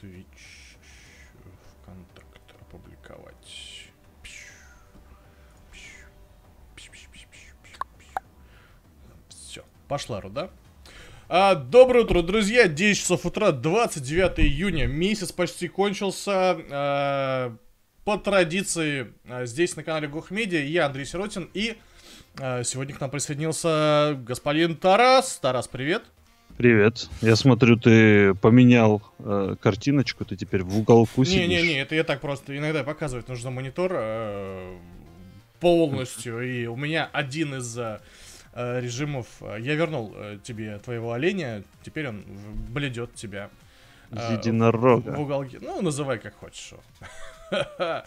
Twitch, ВКонтакт, опубликовать. Все, пошла руда. А, доброе утро, друзья. 10 часов утра, 29 июня. Месяц почти кончился. А, по традиции, а, здесь на канале Гохмедиа я Андрей Сиротин. И а, сегодня к нам присоединился господин Тарас. Тарас, привет. Привет. Я смотрю, ты поменял э, картиночку, ты теперь в уголку сидишь. Не-не-не, это я так просто иногда показывать нужно монитор э, полностью. И у меня один из э, режимов... э, Я вернул э, тебе твоего оленя, теперь он в- бледет тебя. э, Единорога. В уголке. Ну, называй как хочешь.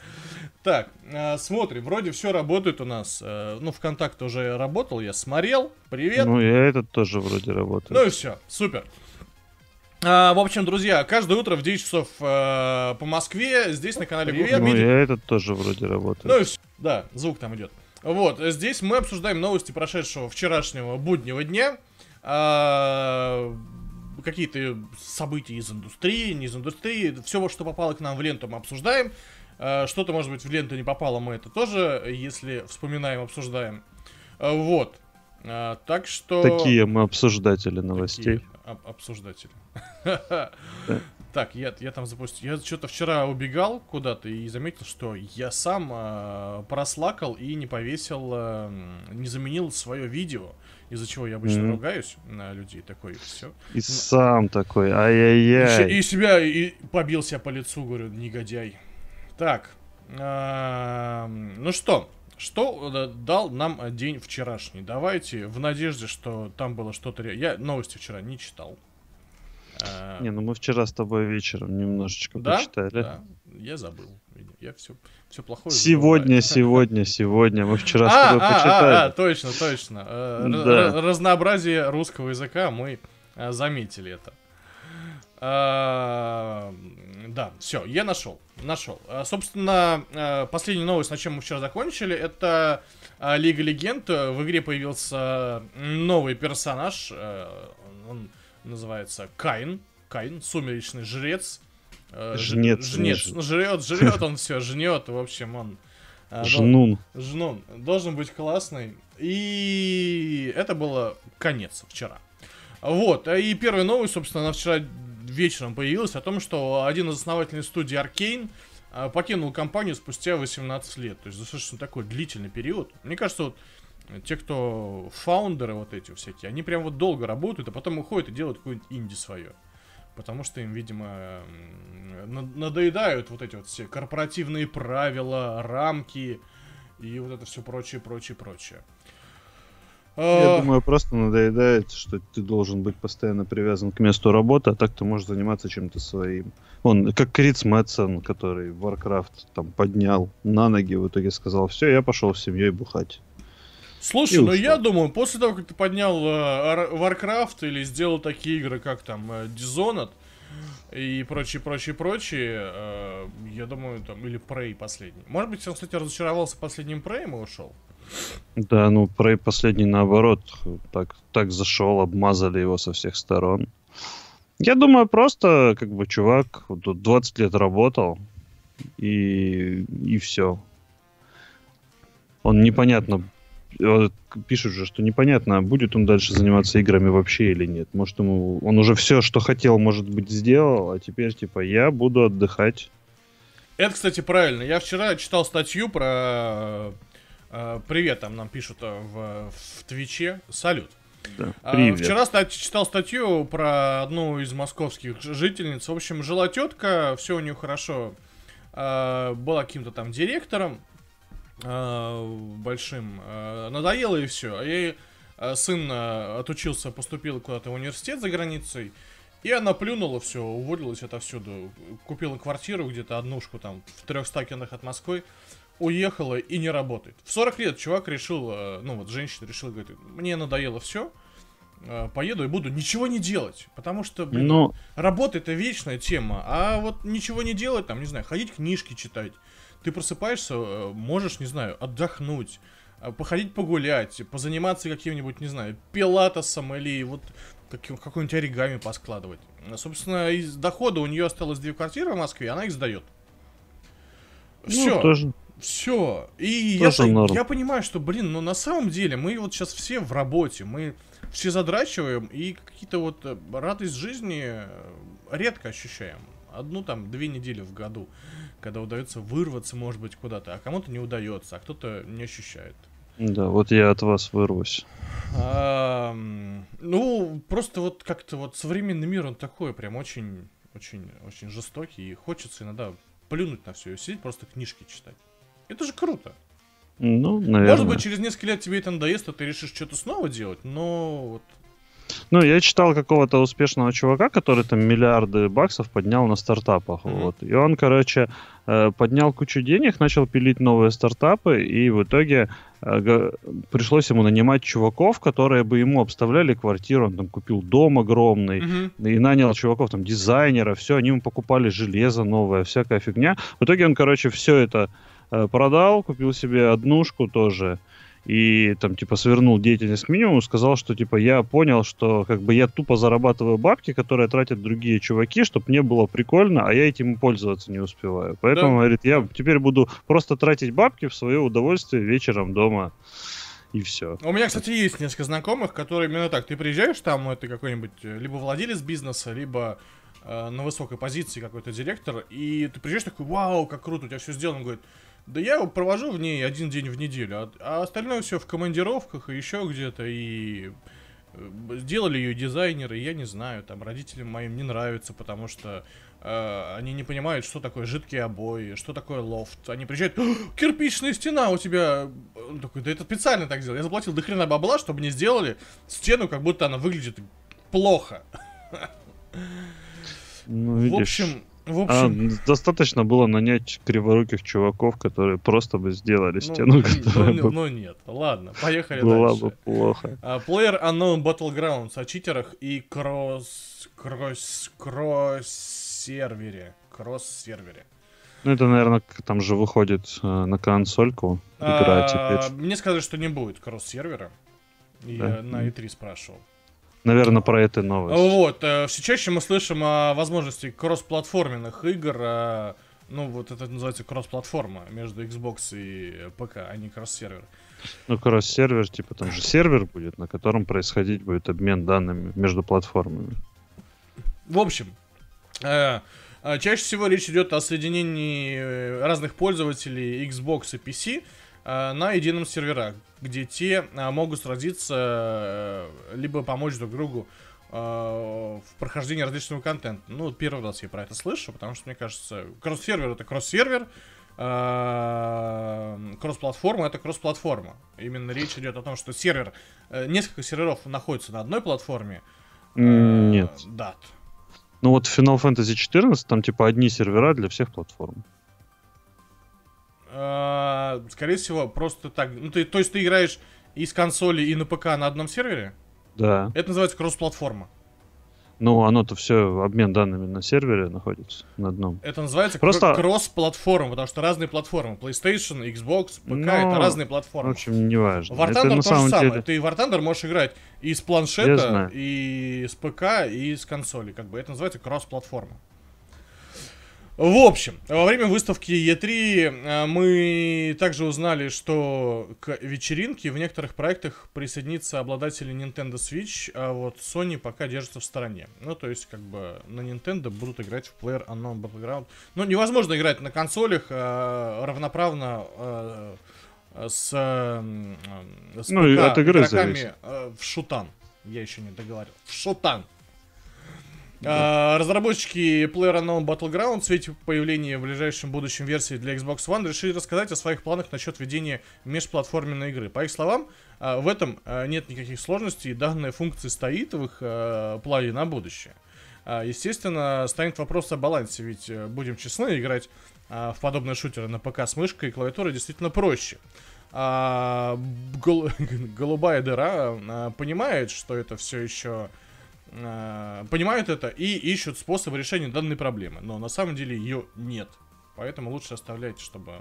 Так, э, смотрим, вроде все работает у нас. Э, Ну, ВКонтакте уже работал, я смотрел. Привет. Ну, я этот тоже вроде работаю. Ну и все, супер. А, в общем, друзья, каждое утро в 9 часов э, по Москве, здесь на канале Привет, ну, я этот тоже вроде работаю. Ну и всё. Да, звук там идет. Вот, здесь мы обсуждаем новости прошедшего вчерашнего буднего дня. А, какие-то события из индустрии, не из индустрии. Все, что попало к нам в ленту, мы обсуждаем. А, что-то, может быть, в ленту не попало, мы это тоже, если вспоминаем, обсуждаем. А, вот. А, так что... Такие мы обсуждатели новостей. Такие об- обсуждатели. Так, я, я там запустил. Я что-то вчера убегал куда-то и заметил, что я сам э, прослакал и не повесил, э, не заменил свое видео, из-за чего я обычно Мгм. ругаюсь на людей. Такой, все. И сам такой, ай-яй-яй. И, себя и побил себя по лицу, говорю, негодяй. Так, эм, ну что, что э, дал нам день вчерашний? Давайте, в надежде, что там было что-то... Я новости вчера не читал. Э, Не, ну мы вчера с тобой вечером немножечко да? почитали. Да, я забыл. Я все, все плохое Сегодня, забываю. сегодня, сегодня. Мы вчера с А, тобой а, а, а, почитали. точно, точно. Э, Да. Разнообразие русского языка мы заметили это. Да, все, я нашел, нашел. А, Собственно, э, последняя новость, на чем мы вчера закончили, это а, Лига Легенд. В игре появился новый персонаж, э, он называется Кайн. Кайн, сумеречный жрец. Э, Жнец, Жнец. жрет, жрет он все, жнет, в общем, он... э, Жнун. Жнун должен быть классный. И это было конец вчера. Вот, и первая новость, собственно, она вчера вечером появилась о том, что один из основателей студии Arkane а, покинул компанию спустя 18 лет. То есть достаточно такой длительный период. Мне кажется, вот э, те, кто фаундеры вот эти всякие, они прям вот долго работают, а потом уходят и делают какое-нибудь инди свое. Потому что им, видимо, надоедают вот эти вот все корпоративные правила, рамки и вот это все прочее, прочее, прочее. Я А, думаю, просто надоедает, что ты должен быть постоянно привязан к месту работы, а так ты можешь заниматься чем-то своим. Он, как Криц Мэтсон, который Warcraft там поднял на ноги, в итоге сказал, все, я пошел с семьей бухать. Слушай, ну я думаю, после того, как ты поднял э, Warcraft или сделал такие игры, как там э, Dishonored и прочее, прочее, прочее, э, я думаю, там, или Prey последний. Может быть, он, кстати, разочаровался последним Prey и ушел? Да, ну, про последний наоборот, так, так зашел, обмазали его со всех сторон. Я думаю, просто, как бы, чувак тут 20 лет работал, и, и все. Он непонятно, пишут же, что непонятно, будет он дальше заниматься играми вообще или нет. Может, ему, он уже все, что хотел, может быть, сделал, а теперь, типа, я буду отдыхать. Это, кстати, правильно. Я вчера читал статью про... э, привет, там нам пишут э, в, в Твиче. Салют. Да, А, привет. Вчера ста- читал статью про одну из московских жительниц. В общем, жила тетка, все у нее хорошо. Была каким-то там директором большим. А, надоело и все. Ей а, сын отучился, поступил куда-то в университет за границей. И она плюнула все, уволилась отовсюду. Купила квартиру где-то однушку там в 300 километрах от Москвы. Уехала и не работает. В 40 лет чувак решил, э, ну вот женщина решила, говорит, мне надоело все, поеду и буду ничего не делать. Потому что, блин, Ну, работа это вечная тема, а вот ничего не делать, там, не знаю, ходить книжки читать. Ты просыпаешься, э, можешь, не знаю, отдохнуть, э, походить погулять, позаниматься каким-нибудь, не знаю, пилатесом или вот какой-нибудь оригами поскладывать. Собственно, из дохода у нее осталось две квартиры в Москве, она их сдает. Все. Ну, тоже. Все. И я, я понимаю, что, блин, ну на самом деле мы вот сейчас все в работе, мы все задрачиваем и какие-то вот э, радость жизни редко ощущаем. Одну там, две недели в году, когда удается вырваться, может быть, куда-то, а кому-то не удается, а кто-то не ощущает. Да, вот я от вас вырвусь. А, ну, просто вот как-то вот современный мир, он такой прям очень, очень, очень жестокий, и хочется иногда плюнуть на все и сидеть, просто книжки читать. Это же круто. Ну, наверное. Может быть, через несколько лет тебе это надоест, а ты решишь что-то снова делать, но вот ну, я читал какого-то успешного чувака, который там миллиарды баксов поднял на стартапах. Mm-hmm. Вот. И он, короче, э, поднял кучу денег, начал пилить новые стартапы, и в итоге э, пришлось ему нанимать чуваков, которые бы ему обставляли квартиру. Он там купил дом огромный mm-hmm. и нанял чуваков, там, дизайнеров, все, они ему покупали железо новое, всякая фигня. В итоге он, короче, все это э, продал, купил себе однушку тоже и там типа свернул деятельность к минимуму, сказал, что типа я понял, что как бы я тупо зарабатываю бабки, которые тратят другие чуваки, чтобы мне было прикольно, а я этим пользоваться не успеваю. Поэтому, да. говорит, я теперь буду просто тратить бабки в свое удовольствие вечером дома. И все. У меня, кстати, есть несколько знакомых, которые именно так. Ты приезжаешь там, это какой-нибудь э, либо владелец бизнеса, либо э, на высокой позиции какой-то директор, и ты приезжаешь такой, вау, как круто, у тебя все сделано. Он говорит, да я провожу в ней один день в неделю, а, а остальное все в командировках и еще где-то, и э, сделали ее дизайнеры, я не знаю, там родителям моим не нравится, потому что э, они не понимают, что такое жидкие обои, что такое лофт. Они приезжают, кирпичная стена у тебя. Он такой, да это специально так сделал. Я заплатил до хрена бабла, чтобы не сделали стену, как будто она выглядит плохо. Ну, видишь, в общем, в общем... А, достаточно было нанять криворуких чуваков, которые просто бы сделали ну, стену, ну, которая ну, бы... ну нет, ладно, поехали была дальше. бы плохо. Uh, Player Unknown Battlegrounds о читерах и кросс... кросс... кросс-сервере. Кросс-сервере. Ну, это, наверное, там же выходит э, на консольку игра а, теперь. Мне сказали, что не будет кросс-сервера. Я да? на E3 спрашивал. Наверное, про это новость. Вот, э, все чаще мы слышим о возможности кроссплатформенных игр, э, ну, вот это называется кроссплатформа между Xbox и ПК, а не кросс-сервер. Ну, кросс-сервер, типа там же сервер будет, на котором происходить будет обмен данными между платформами. В общем, э, чаще всего речь идет о соединении разных пользователей Xbox и PC на едином серверах где те а, могут сразиться, э, либо помочь друг другу э, в прохождении различного контента. Ну, первый раз я про это слышу, потому что, мне кажется, кросс-сервер это кросс-сервер, э, кросс-платформа это кросс-платформа. Именно речь идет о том, что сервер, несколько серверов находятся на одной платформе. Нет. Да. Ну вот в Final Fantasy 14 там типа одни сервера для всех платформ. А, скорее всего, просто так. Ну, ты, то есть ты играешь и с консоли, и на ПК на одном сервере? Да. Это называется кросс-платформа. Ну, оно-то все, обмен данными на сервере находится на одном. Это называется Просто... кросс-платформа, потому что разные платформы. PlayStation, Xbox, ПК, Но... это разные платформы. В общем, не важно. War Thunder то же самое. Деле... Ты War Thunder можешь играть и с планшета, и с ПК, и с консоли. Как бы это называется кросс-платформа. В общем, во время выставки E3 э, мы также узнали, что к вечеринке в некоторых проектах присоединится обладатели Nintendo Switch, а вот Sony пока держится в стороне. Ну, то есть, как бы на Nintendo будут играть в Player Unknown Battleground. Ну, невозможно играть на консолях э, равноправно э, с, э, с ну, ПК игроками э, в шутан. Я еще не договорил. В шутан. А, разработчики PlayerUnknown Battleground в свете появления в ближайшем будущем версии для Xbox One решили рассказать о своих планах насчет ведения межплатформенной игры. По их словам, а, в этом а, нет никаких сложностей, данная функция стоит в их плане на будущее. Естественно, станет вопрос о балансе, ведь, э, будем честны, играть в подобные шутеры на ПК с мышкой и клавиатурой действительно проще. А, гол, голубая дыра понимает, что это все еще э, понимают это и ищут способы решения данной проблемы. Но на самом деле ее нет. Поэтому лучше оставлять, чтобы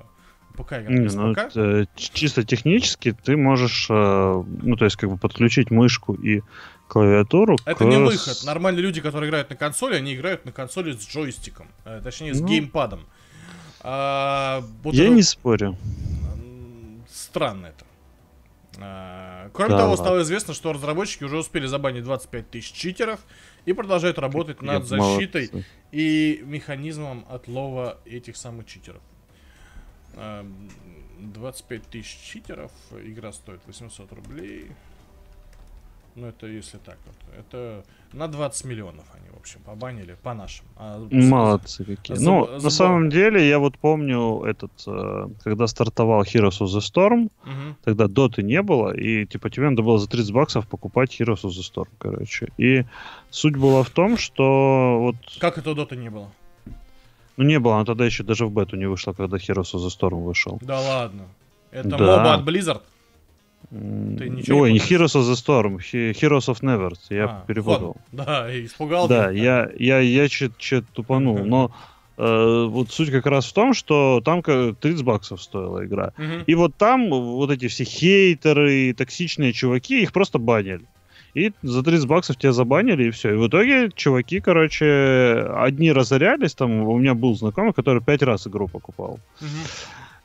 ПК Не, ну, ПК. это чисто технически ты можешь, э, ну, то есть, как бы подключить мышку и клавиатуру Это к не выход. Нормальные люди, которые играют на консоли, они играют на консоли с джойстиком. Э, точнее, с Ну. геймпадом. А, вот Я это- не спорю. Странно это. Кроме Да того, ладно. стало известно, что разработчики уже успели забанить 25 тысяч читеров и продолжают работать над Я защитой молодцы. и механизмом отлова этих самых читеров. А, 25 тысяч читеров, игра стоит 800 рублей. Ну, это если так вот. Это на 20 миллионов они, в общем, побанили, по нашим. А Молодцы какие. заб- Ну, забав- на самом деле, я вот помню этот, э, когда стартовал Heroes of the Storm, Мгм. тогда доты не было, и типа тебе надо было за 30 баксов покупать Heroes of the Storm, короче. И суть была в том, что вот, Как это дота не было? ну не было, она тогда еще даже в бету не вышла, когда Heroes of the Storm вышел. Да ладно. Это Да. моба от Blizzard? Ты ничего Ой, не Heroes of the Storm, He- Heroes of Never, я А, перепутал. вон. Да, испугал. Да, я, я, я чет, чет тупанул, но э, вот суть как раз в том, что там ка- 30 баксов стоила игра. Мгм. И вот там вот эти все хейтеры и токсичные чуваки, их просто банили. И за 30 баксов тебя забанили, и все. И в итоге чуваки, короче, одни разорялись, там у меня был знакомый, который пять раз игру покупал. Мгм.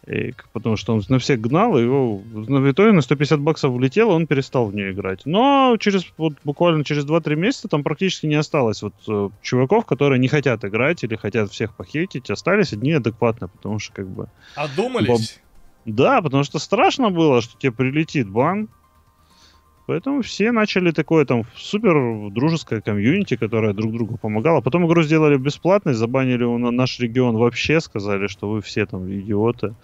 И потому что он на всех гнал, и его в итоге на 150 баксов влетело, он перестал в нее играть. Но через вот буквально через 2-3 месяца там практически не осталось вот э, чуваков, которые не хотят играть или хотят всех похейтить. Остались одни адекватные, потому что как бы... Одумались? Да, потому что страшно было, что тебе прилетит бан. Поэтому все начали такое там супер дружеское комьюнити, которое друг другу помогало. Потом игру сделали бесплатной, забанили на- наш регион вообще, сказали, что вы все там идиоты.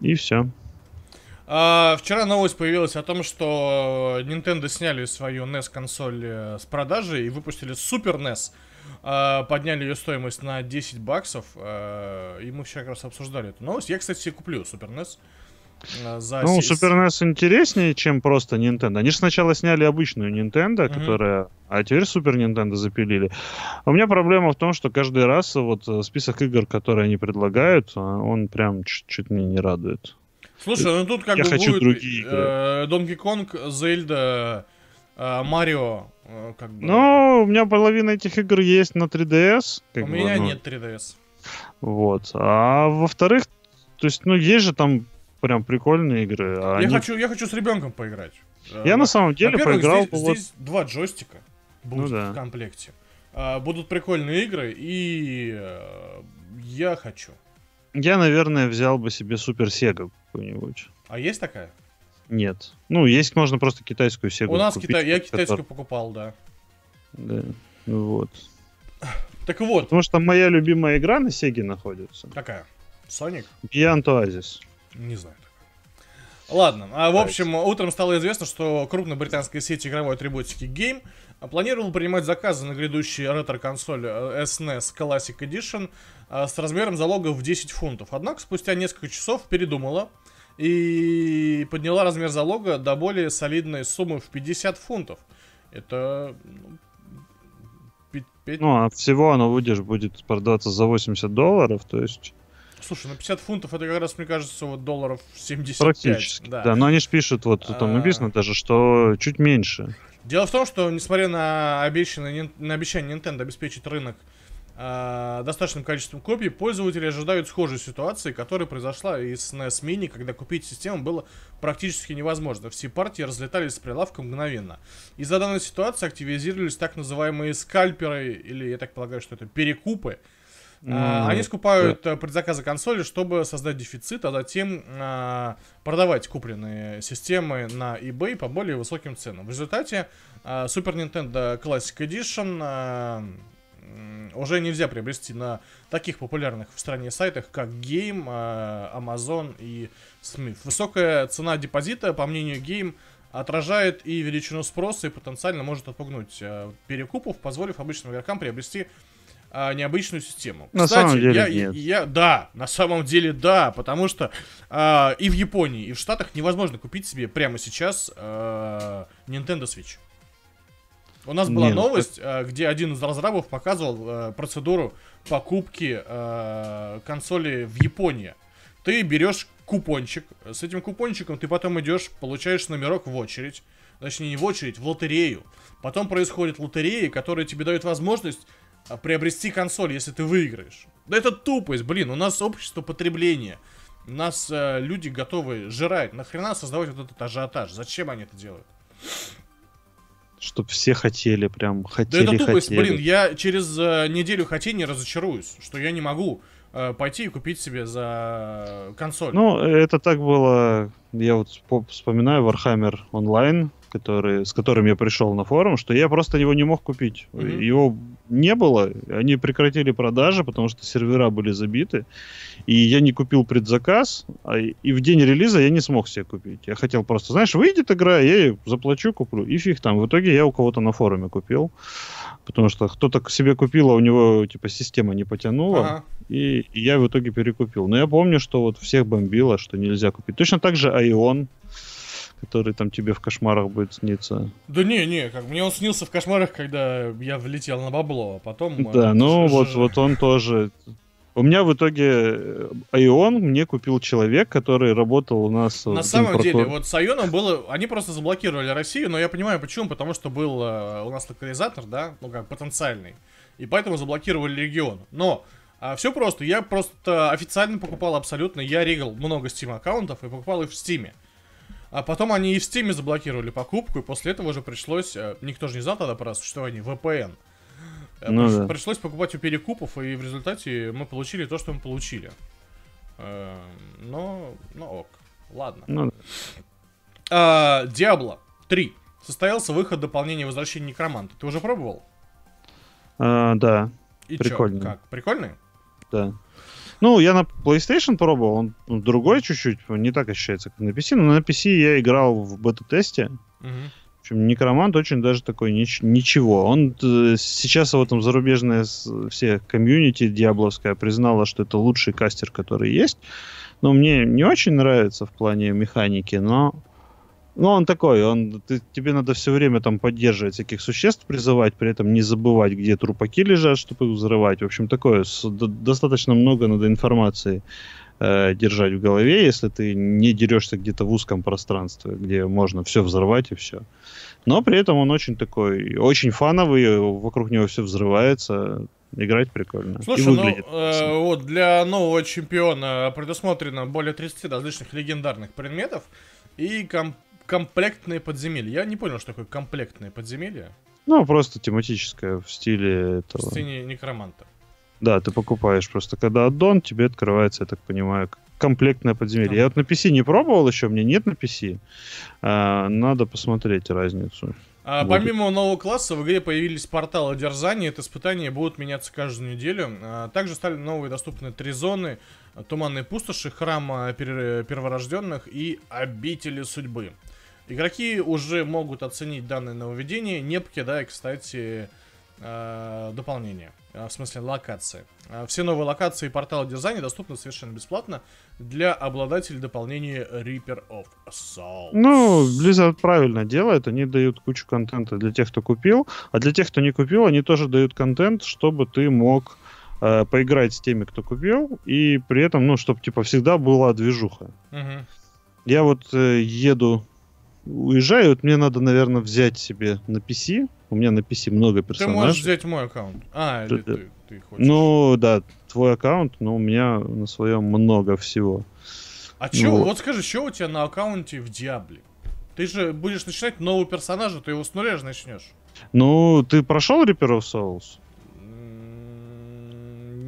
И все. А, вчера новость появилась о том, что Nintendo сняли свою NES-консоль э, с продажи и выпустили Super NES. А, подняли ее стоимость на 10 баксов. а, и мы вчера как раз обсуждали эту новость. Я, кстати, себе куплю Super NES. а, за Ну, Super NES интереснее, чем просто Nintendo. Они же сначала сняли обычную Nintendo, Мгм. которая... А теперь Super Nintendo запилили. У меня проблема в том, что каждый раз вот э, список игр, которые они предлагают, а, он прям чуть-чуть меня не радует. Слушай, ну тут как Я бы хочу будет другие игры. э, Donkey Kong, Зельда, э, Марио, э, как бы. Но у меня половина этих игр есть на 3DS. как У бы, меня ну, нет 3DS. Вот. А во-вторых, то есть, ну, есть же там прям прикольные игры. а Я они- хочу, я хочу с ребенком поиграть. Я на самом деле Во-первых, поиграл здесь, вот- здесь два джойстика будет Ну да. в комплекте. А, будут прикольные игры, и э, я хочу. Я, наверное, взял бы себе Супер Сега какую-нибудь. А есть такая? Нет. Ну, есть можно просто китайскую Сегу У нас купить, кита... я китайскую покупал, да. Да. Вот. Так вот, Потому что моя любимая игра на Сеге находится. какая? Соник? Beyond Oasis. Не знаю. Ладно, а в общем, утром стало известно, что крупная британская сеть игровой атрибутики Game планировала принимать заказы на грядущие ретро-консоль э, SNES Classic Edition э, с размером залога в 10 фунтов. Однако спустя несколько часов передумала и подняла размер залога до более солидной суммы в 50 фунтов. Это... ну, пи- пять- Ну, а всего оно, выйдешь, будет продаваться за 80 долларов, то есть Слушай, на 50 фунтов это как раз, мне кажется, вот долларов 75. практически. Да. но они же пишут, вот там А. написано даже, что чуть меньше. Дело в том, что несмотря на, обещанное, на обещание Nintendo обеспечить рынок а, достаточным количеством копий, пользователи ожидают схожей ситуации, которая произошла и с NES Mini, когда купить систему было практически невозможно. Все партии разлетались с прилавка мгновенно. Из-за данной ситуации активизировались так называемые скальперы, или я так полагаю, что это перекупы, Ну, Они скупают э, предзаказы консоли, чтобы создать дефицит, а затем а, продавать купленные системы на eBay по более высоким ценам. В результате а, Super Nintendo Classic Edition а, уже нельзя приобрести на таких популярных в стране сайтах, как Game, Amazon и Smith. Высокая цена депозита, по мнению Game, отражает и величину спроса, и потенциально может отпугнуть а, перекупов, позволив обычным игрокам приобрести а, необычную систему. На Кстати, самом деле я, нет. я- да, на самом деле да, потому что а, и в Японии, и в Штатах невозможно купить себе прямо сейчас а, Nintendo Switch. У нас была Не, ну, новость, а, где один из разрабов показывал а, процедуру покупки а, консоли в Японии. Ты берешь купончик. С этим купончиком ты потом идешь, получаешь номерок в очередь. Точнее, не в очередь, в лотерею. Потом происходит лотерея, которая тебе дает возможность приобрести консоль, если ты выиграешь. Да это тупость, блин, у нас общество потребления. У нас э, люди готовы жрать. Нахрена создавать вот этот ажиотаж? Зачем они это делают? Чтоб все хотели, прям хотели, Да это тупость, хотели. блин, я через э, неделю хотения разочаруюсь, что я не могу э, пойти и купить себе за консоль. Ну, это так было, я вот спо- вспоминаю Warhammer Online, который, с которым я пришел на форум, что я просто его не мог купить. Мгм. Его не было, они прекратили продажи, потому что сервера были забиты, и я не купил предзаказ, а и в день релиза я не смог себе купить. Я хотел просто, знаешь, выйдет игра, я ее заплачу, куплю, и фиг там. В итоге я у кого-то на форуме купил, потому что кто-то себе купил, а у него, типа, система не потянула. Ага. И, и я в итоге перекупил. Но я помню, что вот всех бомбило, что нельзя купить. Точно так же Айон, который там тебе в кошмарах будет сниться. Да не, не, как мне он снился в кошмарах, когда я влетел на бабло, а потом... э, Да, ну ж- вот, вот он тоже... У меня в итоге э, Айон мне купил человек, который работал у нас... На самом деле, вот с Айоном было... Они просто заблокировали Россию, но я понимаю почему, потому что был э, у нас локализатор, да, ну как, потенциальный. И поэтому заблокировали регион. Но все просто, я просто официально покупал абсолютно, я регал много Steam аккаунтов и покупал их в Steam. А потом они и в Steam заблокировали покупку, и после этого уже пришлось... э, Никто же не знал тогда про существование VPN. Э, Ну приш- да. Пришлось покупать у перекупов, и в результате мы получили то, что мы получили. Э, Но, ну ок, ладно. Ну, А, Diablo 3. Состоялся выход дополнения Возвращения Некроманта. Ты уже пробовал? а, да, И Прикольно. чё, как? Прикольный? да. Ну, я на PlayStation пробовал, он ну, другой чуть-чуть, не так ощущается, как на PC, но на PC я играл в бета-тесте, Мгм. В общем, Некромант очень даже такой нич- ничего. Он э, сейчас вот там зарубежная все комьюнити диабловская признала, что это лучший кастер, который есть. Но мне не очень нравится в плане механики, но ну, он такой, он, ты- тебе надо все время там поддерживать всяких существ, призывать, при этом не забывать, где трупаки лежат, чтобы их взрывать. В общем, такое, с- д- достаточно много надо информации э, держать в голове, если ты не дерешься где-то в узком пространстве, где можно все взорвать и все. Но при этом он очень такой, очень фановый, вокруг него все взрывается, играть прикольно. Слушай, и ну выглядит. э, вот для нового чемпиона предусмотрено более 30 различных легендарных предметов и ком- комплектные подземелья. Я не понял, что такое комплектные подземелья Ну, просто тематическое в стиле в этого. сцене некроманта. Да, ты покупаешь просто, когда аддон, тебе открывается, я так понимаю, комплектное подземелье. Я вот на PC не пробовал еще, у меня нет на PC. А, надо посмотреть разницу. А, Вот. помимо нового класса в игре появились порталы дерзания. Это испытания будут меняться каждую неделю. А, также стали новые доступны три зоны. Туманные пустоши, храма пер- перворожденных и обители судьбы. Игроки уже могут оценить данное нововведение, не покидая, кстати, э, дополнение. А, В смысле, локации. А, Все новые локации и порталы дизайна доступны совершенно бесплатно для обладателей дополнения Reaper of Soul. Ну, Blizzard правильно делает, они дают кучу контента для тех, кто купил, а для тех, кто не купил, они тоже дают контент, чтобы ты мог э, поиграть с теми, кто купил, и при этом, ну, чтобы, типа, всегда была движуха. Мгм. Я вот э, еду, уезжаю, вот мне надо, наверное, взять себе на PC, у меня на PC много Ты персонажей. можешь взять мой аккаунт. А, или Да-да. ты, ты хочешь. Ну, да, твой аккаунт, но у меня на своем много всего. а чё, ну. вот скажи, что у тебя на аккаунте в Диабле? Ты же будешь начинать нового персонажа, ты его с нуля же начнешь. Ну, ты прошел Reaper of Souls?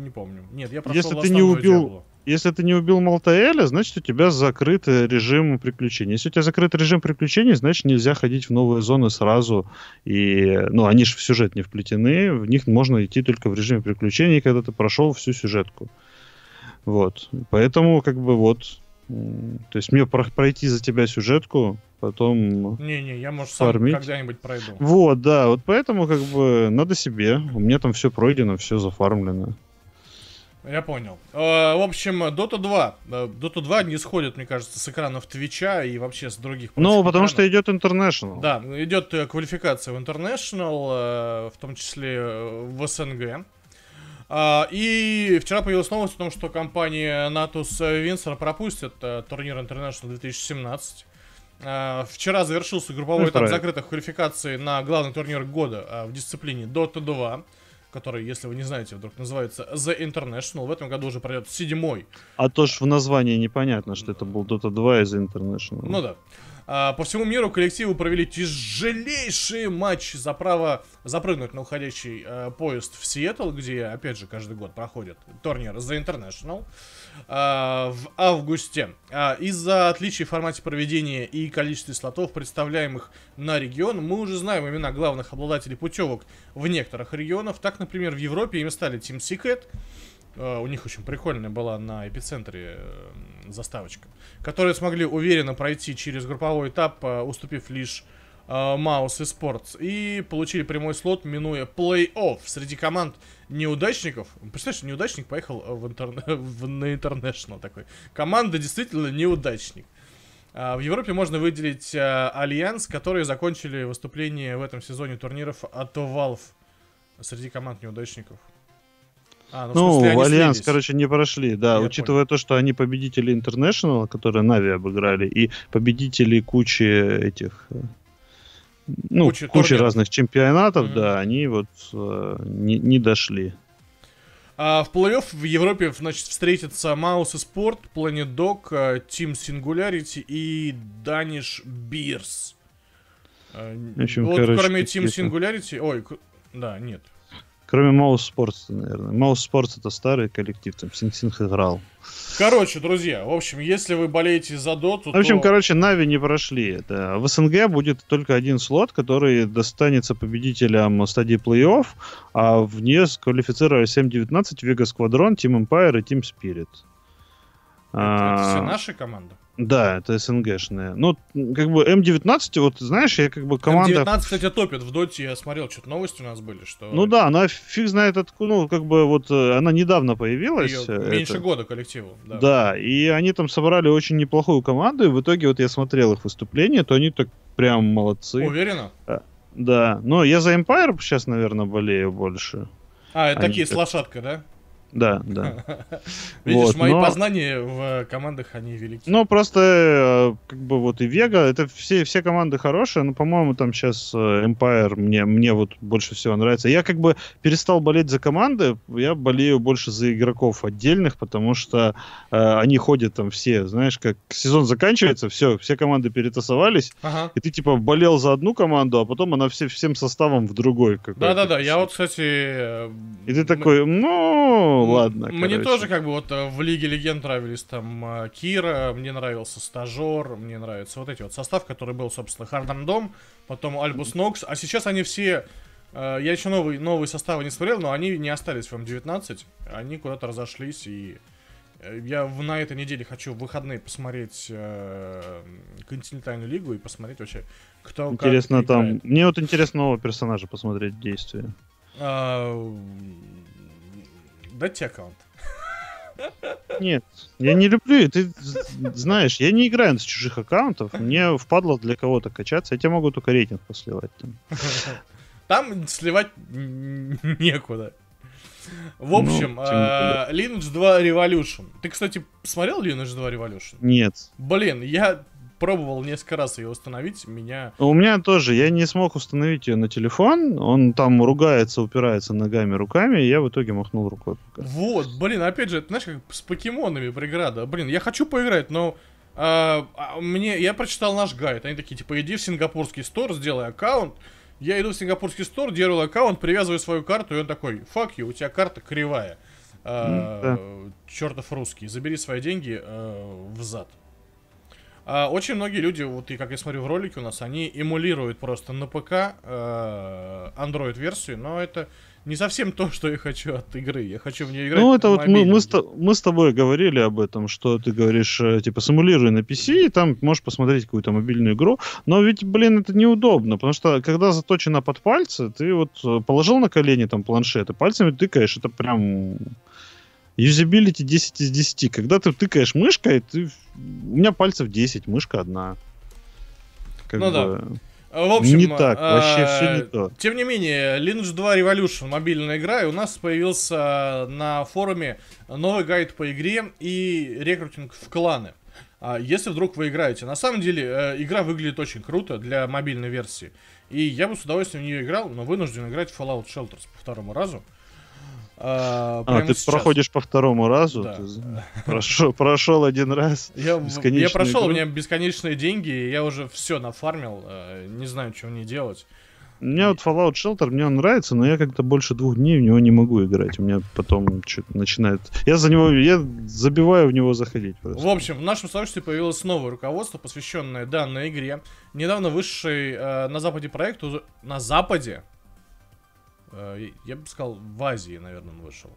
Не помню. Нет, я прошел Если ты не убил- Диабло. Если ты не убил Малтаэля, значит у тебя закрыт режим приключений. Если у тебя закрыт режим приключений, значит нельзя ходить в новые зоны сразу. И, ну, они же в сюжет не вплетены, в них можно идти только в режиме приключений, когда ты прошел всю сюжетку. Вот. Поэтому, как бы, вот. То есть мне про- пройти за тебя сюжетку, потом... Не-не, я, может, сам Фармить. когда-нибудь пройду. Вот, да, вот поэтому, как бы, надо себе. У меня там все пройдено, все зафармлено. Я понял. Э, в общем, Dota 2. э, Dota 2 не сходит, мне кажется, с экранов Твича и вообще с других Ну, потому экранов. что идет International. Да, идет э, квалификация в International, в том числе в СНГ. А, и вчера появилась новость о том, что компания Natus Windsor пропустит турнир International 2017. А, вчера завершился групповой этап закрытых квалификаций на главный турнир года в дисциплине Dota 2 который, если вы не знаете, вдруг называется The International. В этом году уже пройдет седьмой. А то ж в названии непонятно, что это был Dota 2 и The International. Ну да. А, по всему миру коллективы провели тяжелейший матч за право запрыгнуть на уходящий а, поезд в Сиэтл, где, опять же, каждый год проходит турнир The International в августе. А, из-за отличий в формате проведения и количестве слотов, представляемых на регион, мы уже знаем имена главных обладателей путевок в некоторых регионах. Так, например, в Европе им стали Team Secret, Uh, у них очень прикольная была на эпицентре заставочка, которые смогли уверенно пройти через групповой этап, уступив лишь Маус и Спортс, и получили прямой слот, минуя плей-офф среди команд неудачников. Представляешь, неудачник поехал в интерне... в... на International такой. Команда действительно неудачник. в Европе можно выделить Альянс, которые закончили выступление в этом сезоне турниров от Valve среди команд неудачников. А, ну, ну смысле, Альянс, слились. короче, не прошли, да, Я учитывая понял. то, что они победители International, которые Na'Vi обыграли, и победители кучи этих, э, ну, кучи, кучи разных чемпионатов, mm-hmm. да, они вот э, не, не дошли. А в плей-офф в Европе, значит, встретятся Маус и Спорт, Planet Dog, Team Singularity и Danish Beers. В общем, вот короче, кроме Team Singularity... Ой, да, нет. Кроме Маус Sports, наверное. Маус Sports это старый коллектив, там Синг играл. Короче, друзья, в общем, если вы болеете за доту, В общем, то... короче, Нави не прошли. Это в СНГ будет только один слот, который достанется победителям стадии плей-офф, а вне сквалифицировались 7-19, Vega Squadron, Team Empire и Team Spirit. Это, а... это все наши команды? Да, это СНГшные. Ну, как бы М19, вот знаешь, я как бы команда... М19, кстати, топит в доте, я смотрел, что-то новости у нас были, что... Ну да, она фиг знает откуда, ну, как бы вот э, она недавно появилась. Ее э, меньше это... года коллективу, да. Да, и они там собрали очень неплохую команду, и в итоге вот я смотрел их выступления, то они так прям молодцы. Уверена? Э, да, но я за Empire сейчас, наверное, болею больше. А, это такие с лошадкой, да? Да, да. Видишь, вот, мои но... познания в командах, они велики. Ну, просто, э, как бы, вот и Вега, это все, все команды хорошие, но, по-моему, там сейчас э, Empire мне, мне вот больше всего нравится. Я, как бы, перестал болеть за команды, я болею больше за игроков отдельных, потому что э, они ходят там все, знаешь, как сезон заканчивается, все, все команды перетасовались, ага. и ты, типа, болел за одну команду, а потом она все, всем составом в другой. Да-да-да, я вот, кстати... И ты такой, ну, ладно. Мне короче. тоже как бы вот э, в Лиге Легенд нравились там э, Кира, мне нравился Стажер, мне нравится вот эти вот состав, который был, собственно, Хардандом, потом Альбус Нокс, а сейчас они все... Э, я еще новый, новые составы не смотрел, но они не остались в М19, они куда-то разошлись, и я на этой неделе хочу в выходные посмотреть э, континентальную лигу и посмотреть вообще, кто Интересно как там. Играет. Мне вот интересно нового персонажа посмотреть действия. А, Дать тебе аккаунт. Нет, я не люблю, ты знаешь, я не играю с чужих аккаунтов, мне впадло для кого-то качаться, я тебе могу только рейтинг посливать. Там, там сливать некуда. В общем, ну, Lineage 2 Revolution. Ты, кстати, смотрел Lineage 2 Revolution? Нет. Блин, я пробовал несколько раз ее установить, меня... У меня тоже, я не смог установить ее на телефон, он там ругается, упирается ногами, руками, и я в итоге махнул рукой. Вот, блин, опять же, это, знаешь, как с покемонами преграда. Блин, я хочу поиграть, но а, а, мне, я прочитал наш гайд, они такие, типа, иди в сингапурский стор, сделай аккаунт, я иду в сингапурский стор, делаю аккаунт, привязываю свою карту, и он такой, fuck you, у тебя карта кривая. А, да. Чертов русский, забери свои деньги а, в зад. А, очень многие люди, вот и как я смотрю в ролике у нас, они эмулируют просто на ПК э, Android-версию, но это не совсем то, что я хочу от игры. Я хочу в нее играть. Ну, это вот мы, мы, с, мы с тобой говорили об этом, что ты говоришь, э, типа, симулируй на PC, и там можешь посмотреть какую-то мобильную игру. Но ведь, блин, это неудобно, потому что когда заточено под пальцы, ты вот э, положил на колени там планшет, и пальцами тыкаешь, это прям Юзабилити 10 из 10. Когда ты тыкаешь мышкой, ты... у меня пальцев 10, мышка одна. Как ну бы... да. В общем, Не так, вообще э, всё не то. Тем не менее, Lineage 2 Revolution, мобильная игра, и у нас появился на форуме новый гайд по игре и рекрутинг в кланы. А Если вдруг вы играете, на самом деле э, игра выглядит очень круто для мобильной версии. И я бы с удовольствием в нее играл, но вынужден играть в Fallout Shelters по второму разу. А, А, ты сейчас. проходишь по второму разу? Да. Прошел, прошел один раз. Я, я прошел, у игру. меня бесконечные деньги, и я уже все нафармил, э, не знаю, что мне делать. Мне вот Fallout Shelter, мне он нравится, но я как-то больше двух дней в него не могу играть. У меня потом что-то начинает... Я за него... Я забиваю в него заходить просто. В общем, в нашем сообществе появилось новое руководство, посвященное данной игре. Недавно вышедший э, на Западе проект, на Западе, я бы сказал, в Азии, наверное, он вышел.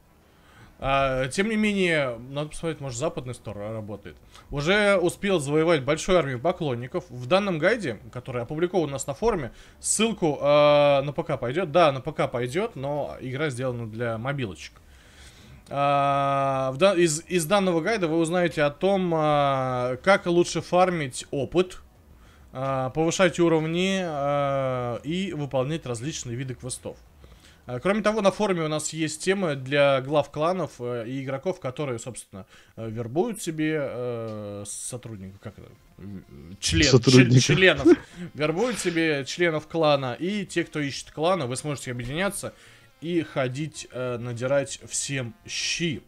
А, тем не менее, надо посмотреть, может, западный стор работает. Уже успел завоевать большую армию поклонников. В данном гайде, который опубликован у нас на форуме, ссылку э, на ПК пойдет. Да, на ПК пойдет, но игра сделана для мобилочек. А, в из, из данного гайда вы узнаете о том, а, как лучше фармить опыт, а, повышать уровни а, и выполнять различные виды квестов. А, Кроме того, на форуме у нас есть темы для глав кланов э, и игроков, которые, собственно, э, вербуют себе э, сотрудников, как это, э, член, Сотрудников. чл- членов, вербуют себе членов клана, и те, кто ищет клана, вы сможете объединяться и ходить, э, надирать всем щи.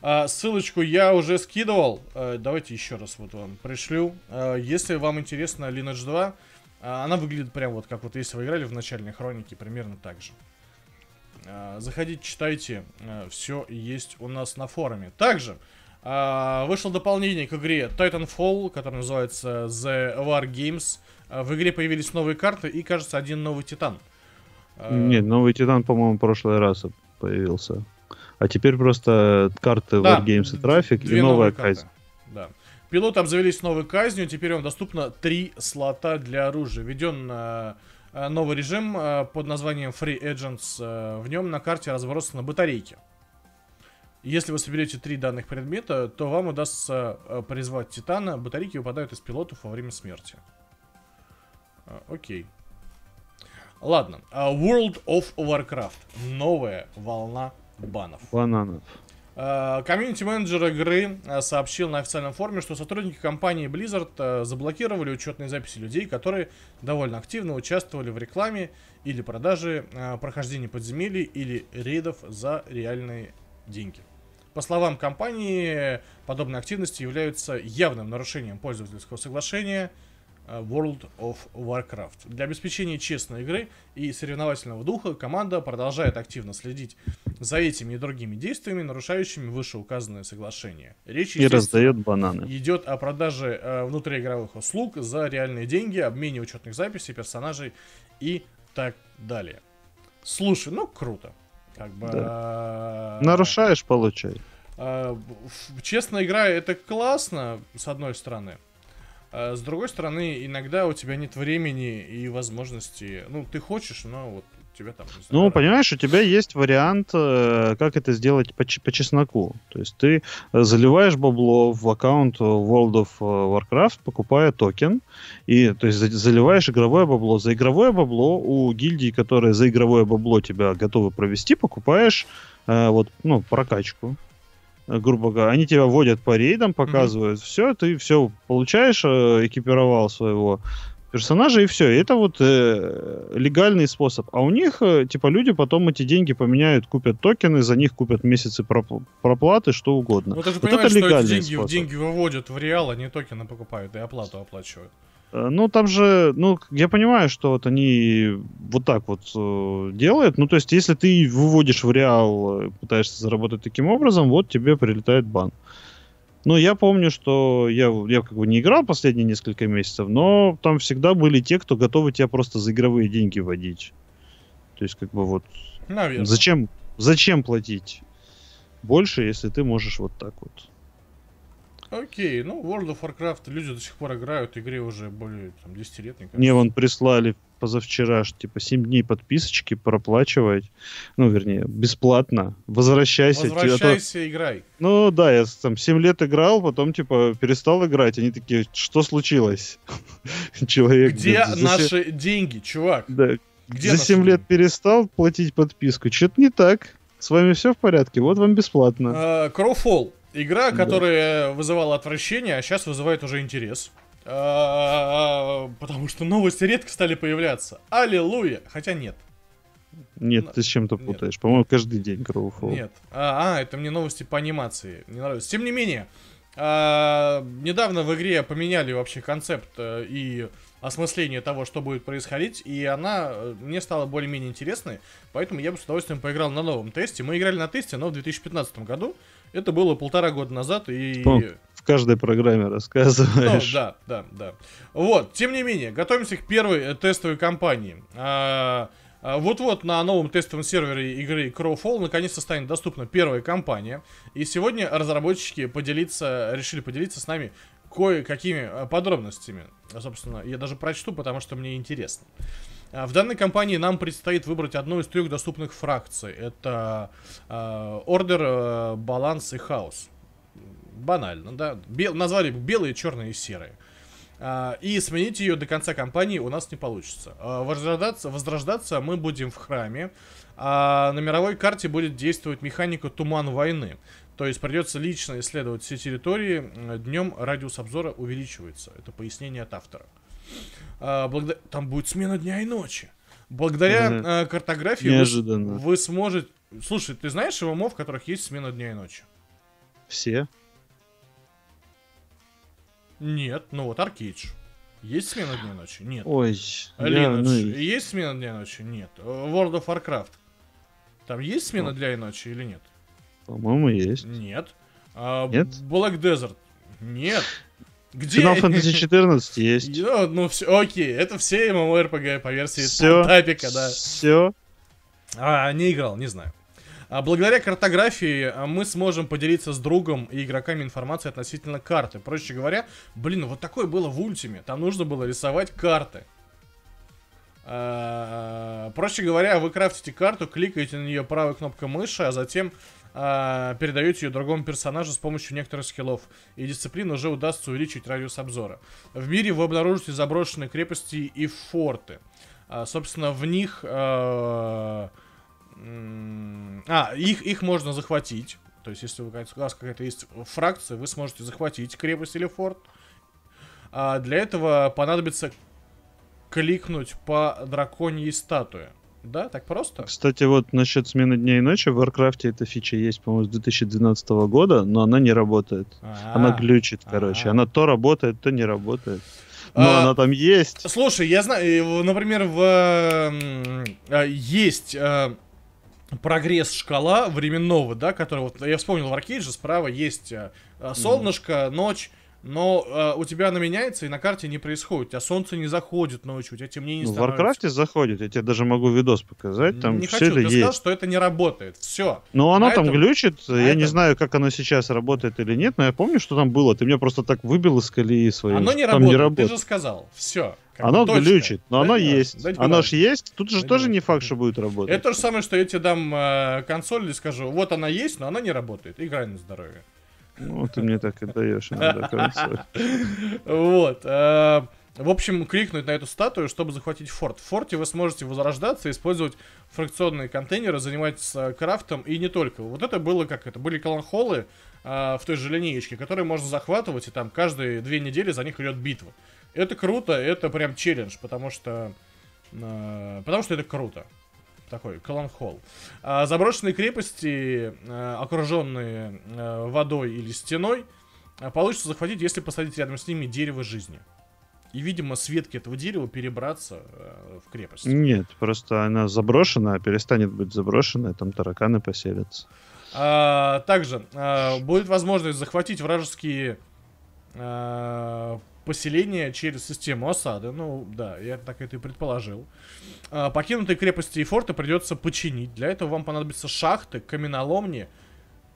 А, ссылочку я уже скидывал. Э, давайте еще раз вот вам пришлю. Э, если вам интересно Lineage 2, а, она выглядит прям вот как вот если вы играли в начальной хронике, примерно так же. А, Заходите, читайте, все есть у нас на форуме. Также а, вышло дополнение к игре Titanfall, которое называется The War Games. В игре появились новые карты и, кажется, один новый титан. Нет, новый Титан, по-моему, в прошлый раз появился. А теперь просто карты Да, Wargames и трафик и новая казнь. Да. Пилоты обзавелись новой казнью, теперь вам доступно три слота для оружия. Введен э, э, новый режим э, под названием Free Agents. э, в нем на карте разбросаны батарейки. Если вы соберете три данных предмета, то вам удастся э, призвать Титана. Батарейки выпадают из пилотов во время смерти. Э, Окей. Ладно. А, World of Warcraft. Новая волна банов. Бананов. Э, Комьюнити-менеджер игры э, сообщил на официальном форуме, что сотрудники компании Blizzard э, заблокировали учетные записи людей, которые довольно активно участвовали в рекламе или продаже прохождения подземелий или рейдов за реальные деньги. По словам компании, подобные активности являются явным нарушением пользовательского соглашения World of Warcraft. Для обеспечения честной игры и соревновательного духа команда продолжает активно следить за этими и другими действиями, нарушающими вышеуказанное соглашение. Речь, И раздает бананы. идет о продаже э, внутриигровых услуг за реальные деньги, обмене учетных записей, персонажей и так далее. Слушай, ну круто. Как бы... э, Нарушаешь, получай. э, Честная игра это классно, с одной стороны. А с другой стороны, иногда у тебя нет времени и возможности. Ну, ты хочешь, но вот тебя там. не знаю, Ну, понимаешь, у тебя есть вариант, э, как это сделать по, по чесноку. То есть ты э, заливаешь бабло в аккаунт World of э, Warcraft, покупая токен, и то есть за- заливаешь игровое бабло. За игровое бабло у гильдии, которые за игровое бабло тебя готовы провести, покупаешь вот, ну, прокачку. Э, Грубо говоря, они тебя вводят по рейдам, показывают все, ты все получаешь, э, экипировал своего персонажа и все. Это вот э, легальный способ. А у них, э, типа, люди потом эти деньги поменяют, купят токены, за них купят месяцы пропл- проплаты, что угодно. Ну, ты же вот понимаешь, это что эти легальный деньги, способ. деньги выводят в реал, они токены покупают и оплату оплачивают. Э, Ну, там же, ну, я понимаю, что вот они вот так вот э, делают. Ну, то есть, если ты выводишь в реал, э, пытаешься заработать таким образом, вот тебе прилетает бан. Но я помню, что я, я как бы не играл последние несколько месяцев, но там всегда были те, кто готовы тебя просто за игровые деньги водить. То есть, как бы вот, Наверное. зачем, зачем платить больше, если ты можешь вот так вот? Окей, ну, World of Warcraft люди до сих пор играют, игре уже более там, 10 лет, мне. Мне вон прислали позавчера, что, типа 7 дней подписочки проплачивать, ну, вернее, бесплатно. Возвращайся. тебе- а то- Возвращайся, играй. Ну да, я там 7 лет играл, потом типа перестал играть. Они такие, что случилось? Человек. Где наши деньги, чувак? Да, Где за наши 7 лет деньги? перестал платить подписку. Что-то не так. С вами все в порядке, вот вам бесплатно. А, Crowfall. Игра, Да. которая вызывала отвращение, а сейчас вызывает уже интерес. А, Потому что новости редко стали появляться. Аллилуйя. Хотя нет. Нет, ты с чем-то путаешь. По-моему, каждый день Crowfall. Нет. А, а, это мне новости по анимации. Не нравится. Тем не менее, а, недавно в игре поменяли вообще концепт э, и осмысление того, что будет происходить, и она э, мне стала более-менее интересной, поэтому я бы с удовольствием поиграл на новом тесте. Мы играли на тесте, но в 2015 году. Это было полтора года назад, и... О, В каждой программе Ну, рассказываешь. да, да, да. Вот, тем не менее, готовимся к первой э, тестовой кампании. А, а, Вот-вот на новом тестовом сервере игры Crowfall наконец-то станет доступна первая кампания. И сегодня разработчики поделиться, решили поделиться с нами кое-какими э, подробностями. Собственно, я даже прочту, потому что мне интересно. А, В данной кампании нам предстоит выбрать одну из трех доступных фракций. Это э, Ордер, э, Баланс и Хаос. Банально, да. Бел- назвали белые, черные и серые. А, и сменить ее до конца кампании у нас не получится. А, возрождаться, возрождаться мы будем в храме. А на мировой карте будет действовать механика Туман войны. То есть придется лично исследовать все территории. Днем радиус обзора увеличивается. Это пояснение от автора. А, благодаря- Там будет смена дня и ночи. Благодаря а, картографии вы, Неожиданно. вы сможете... Слушай, ты знаешь ММО, в которых есть смена дня и ночи? Все? Нет, ну вот Аркейдж. Есть смена дня и ночи? Нет. Ой, я, Lineage. ну, Есть смена дня и ночи? Нет. World of Warcraft. Там есть смена дня и ночи или нет? по-моему, есть. Нет. А, Нет? Black Desert? Нет. Где? Final Fantasy 14 есть. Я- Ну, все, окей, это все MMORPG по версии Все. Тапика, да. Все. А, не играл, не знаю. А, благодаря картографии а, мы сможем поделиться с другом и игроками информацией относительно карты. Проще говоря, блин, вот такое было в Ультиме. Там нужно было рисовать карты. А, проще говоря, вы крафтите карту, кликаете на нее правой кнопкой мыши, а затем а, передаете ее другому персонажу с помощью некоторых скиллов. И дисциплин уже удастся увеличить радиус обзора. В мире вы обнаружите заброшенные крепости и форты. А, собственно, в них... а, А, их, их можно захватить. То есть, если у вас какая-то есть фракция, вы сможете захватить крепость или форт. А для этого понадобится кликнуть по драконьей статуе. Да, так просто? Кстати, вот насчет смены дня и ночи в Warcraft эта фича есть, по-моему, с 2012 года, но она не работает. Она А. глючит, короче. А. Она то работает, то не работает. Но А, она там есть. Слушай, я знаю, э, например, в а, есть э, прогресс шкала временного, да, который вот я вспомнил в Аркейдже справа есть э, солнышко, ночь, но э, у тебя она меняется и на карте не происходит. У тебя солнце не заходит ночью, у тебя темнее не Ну, в становится. Warcraft заходит, я тебе даже могу видос показать, там не все хочу, это ты сказал, есть. что это не работает. Все. Но оно на там глючит, на я не знаю, как оно сейчас работает или нет, но я помню, что там было. Ты меня просто так выбил из колеи своей. Оно не там работает, не ты работает. же сказал. Все. Оно глючит, но оно есть. Оно ж же есть. Тут же Да тоже не не факт, что будет работать. Это то же самое, что я тебе дам э, консоль и скажу, вот она есть, но она не работает. Играй на здоровье. Ну, ты мне так и даешь иногда консоль. Вот. э, В общем, кликнуть на эту статую, чтобы захватить форт. В форте вы сможете возрождаться, использовать фракционные контейнеры, заниматься крафтом и не только. Вот это было как это. Были колонхолы в той же линеечке, которые можно захватывать, и там каждые две недели за них идет битва. Это круто, это прям челлендж, потому что... э, Потому что это круто. Такой колонхол. А заброшенные крепости, э, окруженные э, водой или стеной, а получится захватить, если посадить рядом с ними дерево жизни. И, видимо, с ветки этого дерева перебраться э, в крепость. Нет, просто она заброшена, а перестанет быть заброшенной, там тараканы поселятся. А, также а, будет возможность захватить вражеские а, поселения через систему осады. Ну, да, я так это и предположил. А, покинутые крепости и форты придется починить. Для этого вам понадобятся шахты, каменоломни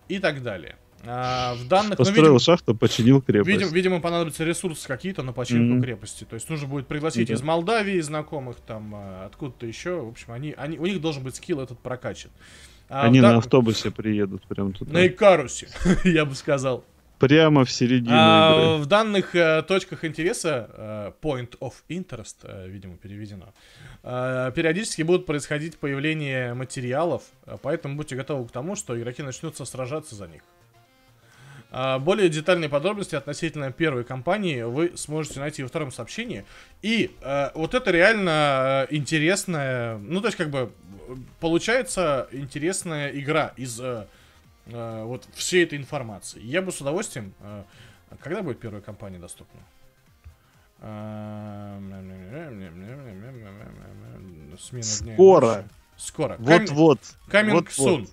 и так далее. А, в данных... ну, Построил видимо, шахту, починил крепость. видимо, видимо, понадобятся ресурсы какие-то на починку Мгм. крепости. То есть нужно будет пригласить Да. из Молдавии знакомых, там, а, откуда-то еще. В общем, они, они, у них должен быть скилл этот прокачан. А Они в на автобусе приедут прям туда. на Икарусе, я бы сказал. Прямо в середину А, игры. в данных э, точках интереса, э, point of interest, э, видимо, переведено, э, периодически будут происходить появление материалов, э, поэтому будьте готовы к тому, что игроки начнутся сражаться за них. А, Более детальные подробности относительно первой кампании вы сможете найти во втором сообщении. И э, вот это реально э, интересная, ну то есть как бы э, получается интересная игра из э, э, вот всей этой информации. Я бы с удовольствием. э, когда будет первая кампания доступна? А, Смена Скоро. Скоро. Вот-вот. Soon.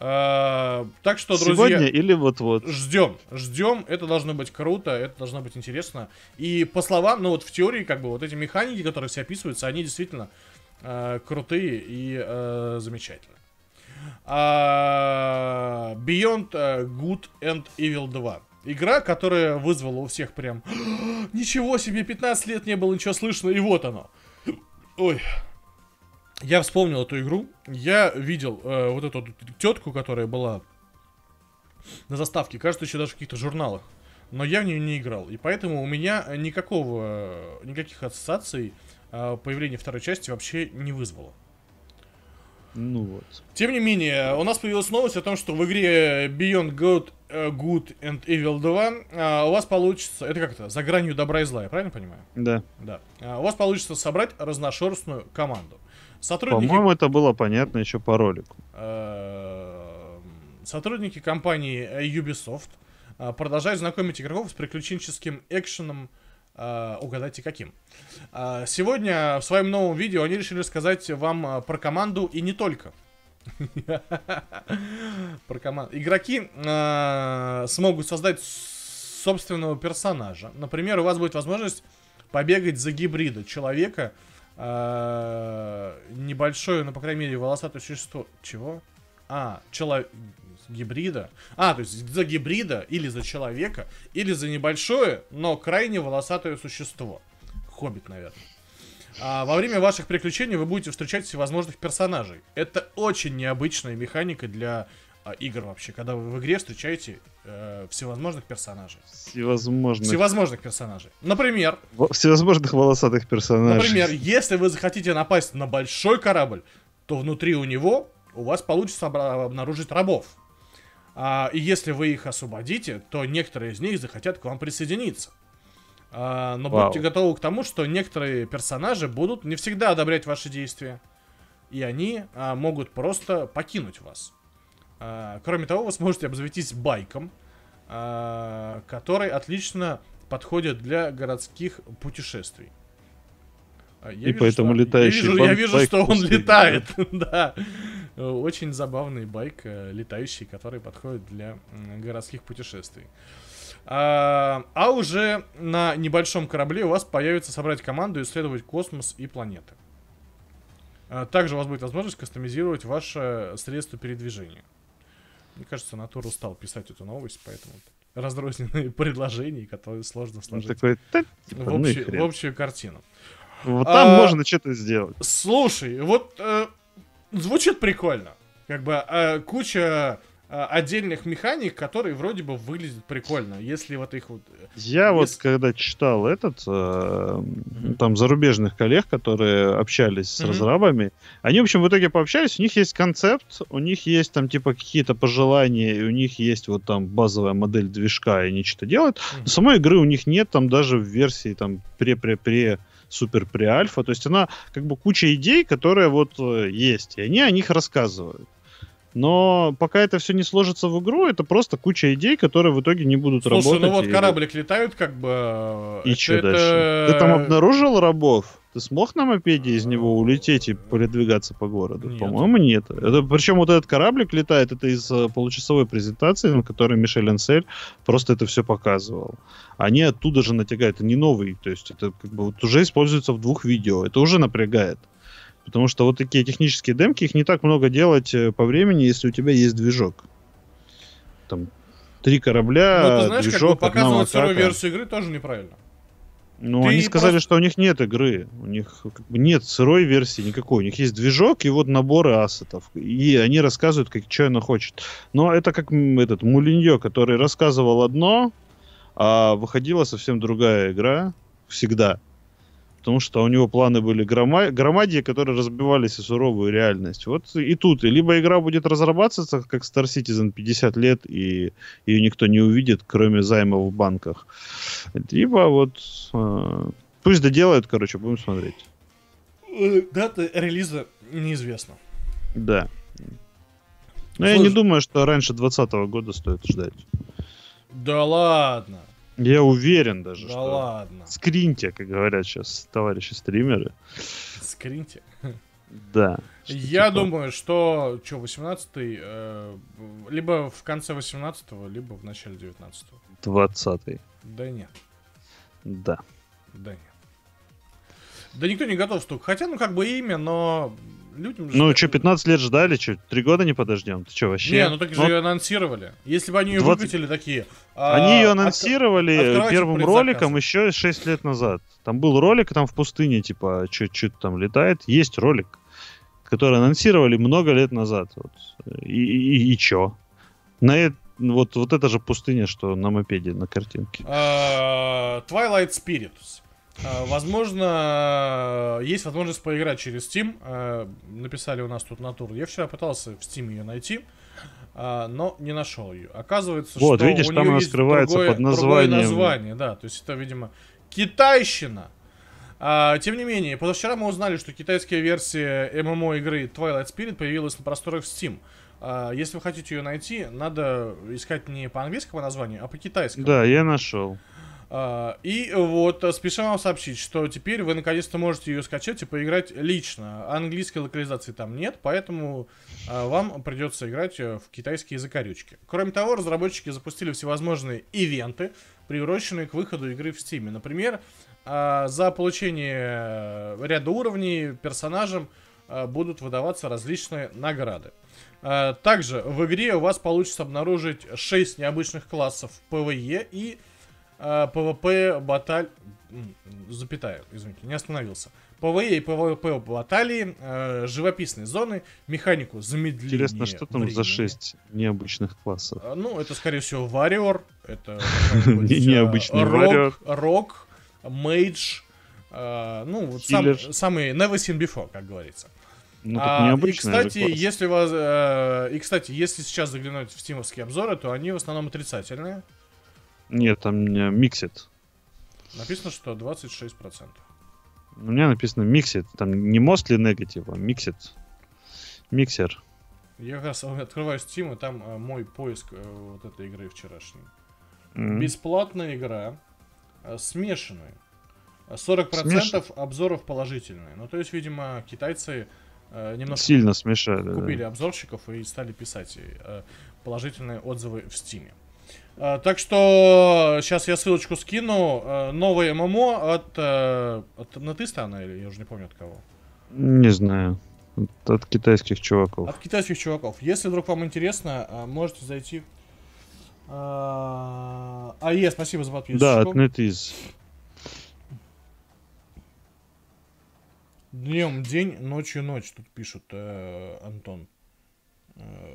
А, так что, друзья, Сегодня или вот-вот. ждем, ждем. Это должно быть круто, это должно быть интересно. И по словам, ну вот в теории, как бы вот эти механики, которые все описываются, они действительно э, крутые и э, замечательные. А, Beyond э, Good and Evil 2. Игра, которая вызвала у всех прям Ничего себе, 15 лет не было ничего слышно, и вот оно. Ой. Я вспомнил эту игру. Я видел э, вот эту тетку, которая была на заставке, кажется, еще даже в каких-то журналах. Но я в нее не играл. И поэтому у меня никакого, никаких ассоциаций э, появление второй части вообще не вызвало. Ну вот. Тем не менее, у нас появилась новость о том, что в игре Beyond Good, э, Good and Evil 2 э, у вас получится... Это как это? За гранью добра и зла, я правильно понимаю? Да. Да. А, У вас получится собрать разношерстную команду. Сотрудники, По-моему, это было понятно еще по ролику. э, сотрудники компании Ubisoft э, продолжают знакомить игроков с приключенческим экшеном. Э, Угадайте каким. А, Сегодня в своем новом видео они решили рассказать вам э, про команду и не только. Про команду. Игроки э, смогут создать собственного персонажа. Например, у вас будет возможность побегать за гибрида человека, небольшое, но, по крайней мере, волосатое существо. Чего? А, человек... Гибрида. А, то есть за гибрида или за человека, или за небольшое, но крайне волосатое существо. Хоббит, наверное. А во время ваших приключений вы будете встречать всевозможных персонажей. Это очень необычная механика для а, игр вообще, когда вы в игре встречаете э, всевозможных персонажей. Всевозможных, Всевозможных персонажей. Например, во- всевозможных волосатых персонажей. например, если вы захотите напасть на большой корабль, то внутри у него у вас получится обнаружить рабов. А, и если вы их освободите, то некоторые из них захотят к вам присоединиться. А, но Вау. будьте готовы к тому, что некоторые персонажи будут не всегда одобрять ваши действия. И они а, могут просто покинуть вас. А, кроме того, вы сможете обзавестись байком, а, который отлично подходит для городских путешествий. А, я И поэтому что- летающий Я вижу, я вижу что он летает. да. Очень забавный байк, э, летающий, который подходит для городских путешествий. А, а уже на небольшом корабле у вас появится собрать команду, исследовать космос и планеты. А, Также у вас будет возможность кастомизировать ваше средство передвижения. Мне кажется, Натура устал писать эту новость, поэтому разрозненные предложения, которые сложно Он сложить такой, «Так, типа, в, ну и общую- хрен». в общую картину. Вот там А, можно что-то сделать. Слушай, вот э, звучит прикольно. Как бы э, куча э, отдельных механик, которые вроде бы выглядят прикольно, если вот их вот... э, Я вот когда читал этот, э, там зарубежных коллег, которые общались с Мгм. разрабами, они, в общем, в итоге пообщались, у них есть концепт, у них есть там типа какие-то пожелания, и у них есть вот там базовая модель движка, и они что-то делают. Но самой игры у них нет там даже в версии там пре-пре-пре супер при альфа, то есть она как бы куча идей, которые вот э, есть, и они о них рассказывают. Но пока это все не сложится в игру, это просто куча идей, которые в итоге не будут Слушай, работать. ну вот и- кораблик летают, как бы... И это- что это- дальше? Ты там обнаружил рабов? Ты смог на мопеде из него улететь и передвигаться по городу? Нет. По-моему, нет. Это, причем вот этот кораблик летает, это из э, получасовой презентации, на которой Мишель Ансель просто это все показывал. Они оттуда же натягают. Это не новый, то есть это как бы вот уже используется в двух видео. Это уже напрягает. Потому что вот такие технические демки, их не так много делать э, по времени, если у тебя есть движок. Там три корабля, Ну, ты знаешь, как бы движок, показывать сырую версию игры тоже неправильно. Ну, Ты они сказали, просто- что у них нет игры. У них нет сырой версии никакой. У них есть движок и вот наборы ассетов. И они рассказывают, как что она хочет. Но это как этот Мулиньо, который рассказывал одно, а выходила совсем другая игра. Всегда. Потому что у него планы были грома... громадья, которые разбивались о суровую реальность. Вот и тут. И либо игра будет разрабатываться, как Star Citizen 50 лет, и ее никто не увидит, кроме займов в банках. Либо вот... э, пусть доделают, короче, будем смотреть. Э, Дата релиза неизвестна. Да. Но я не Слушай. думаю, что раньше 2020 года стоит ждать. Да ладно. Я уверен даже, Да что... ладно. Скриньте, как говорят сейчас товарищи стримеры. Скриньте. Да. Я типа- думаю, что, что, 18-й, э, либо в конце 18-го, либо в начале 19-го. 20 Да нет, Да. да нет. Да никто не готов столько. Хотя, ну, как бы имя, но людям же... Ну, что, 15 лет ждали? Что, три года не подождем? Ты что, вообще? Не, ну так же Ну, ее анонсировали. Если бы они ее 20 выкатили такие... а, Они ее от- анонсировали открывайте первым роликом еще 6 лет назад. Там был ролик, там в пустыне, типа, что-то там летает. Есть ролик, который анонсировали много лет назад. Вот. И, и, и чё? На э- вот, вот это же пустыня, что на мопеде, на картинке. А, Twilight Spirits. А, Возможно, есть возможность поиграть через Steam. А, Написали у нас тут натуру. Я вчера пытался в Steam ее найти, а, но не нашел ее. Оказывается, Вот, что видишь, у там она скрывается другое, под другое названием. название, да. То есть это, видимо, китайщина. А, тем не менее, позавчера мы узнали, что китайская версия ММО игры Twilight Spirit появилась на просторах Steam. А, если вы хотите ее найти, надо искать не по английскому названию, а по китайскому. Да, я нашел. А, И вот э, спешим вам сообщить, что теперь вы наконец-то можете ее скачать и поиграть лично. Английской локализации там нет, поэтому а, вам придется играть э, в китайские закорючки. Кроме того, разработчики запустили всевозможные ивенты, приуроченные к выходу игры в Steam. Например, а, за получение э, ряда уровней персонажам будут выдаваться различные награды. Также в игре у вас получится обнаружить 6 необычных классов PvE и а, PvP баталь... Запятая, извините, не остановился. PvE и PvP баталии, э, живописные зоны, механику замедления Интересно, что там за времени. 6 необычных классов? А, Ну, это, скорее всего, Warrior. Это необычный Warrior. Рок, Мейдж. Ну, вот сам- Healer. самый never seen before, как говорится. Ну, А, и, кстати, если вас, э, и, кстати, если сейчас заглянуть в стимовские обзоры, то они в основном отрицательные. Нет, там не миксит. Написано, что 26%. У меня написано миксит. Там не mostly negative, а миксит. Миксер. Я как раз открываю Steam, и там э, мой поиск э, вот этой игры вчерашней. М. Бесплатная игра, э, смешанная. Э, 40% Смеш- обзоров положительные. Ну, то есть, видимо, китайцы э, немножко Сильно смешали. да. купили обзорщиков и стали писать э, положительные отзывы в Стиме. Э, Так что сейчас я ссылочку скину. Э, Новое ММО от, э, от Натыста она или я уже не помню от кого. Не знаю. От, китайских чуваков. От китайских чуваков. Если вдруг вам интересно, можете зайти. А, АЕ, спасибо за подписку. Да, от NetEase. Днем день, ночью ночь, тут пишут э, Антон. Э,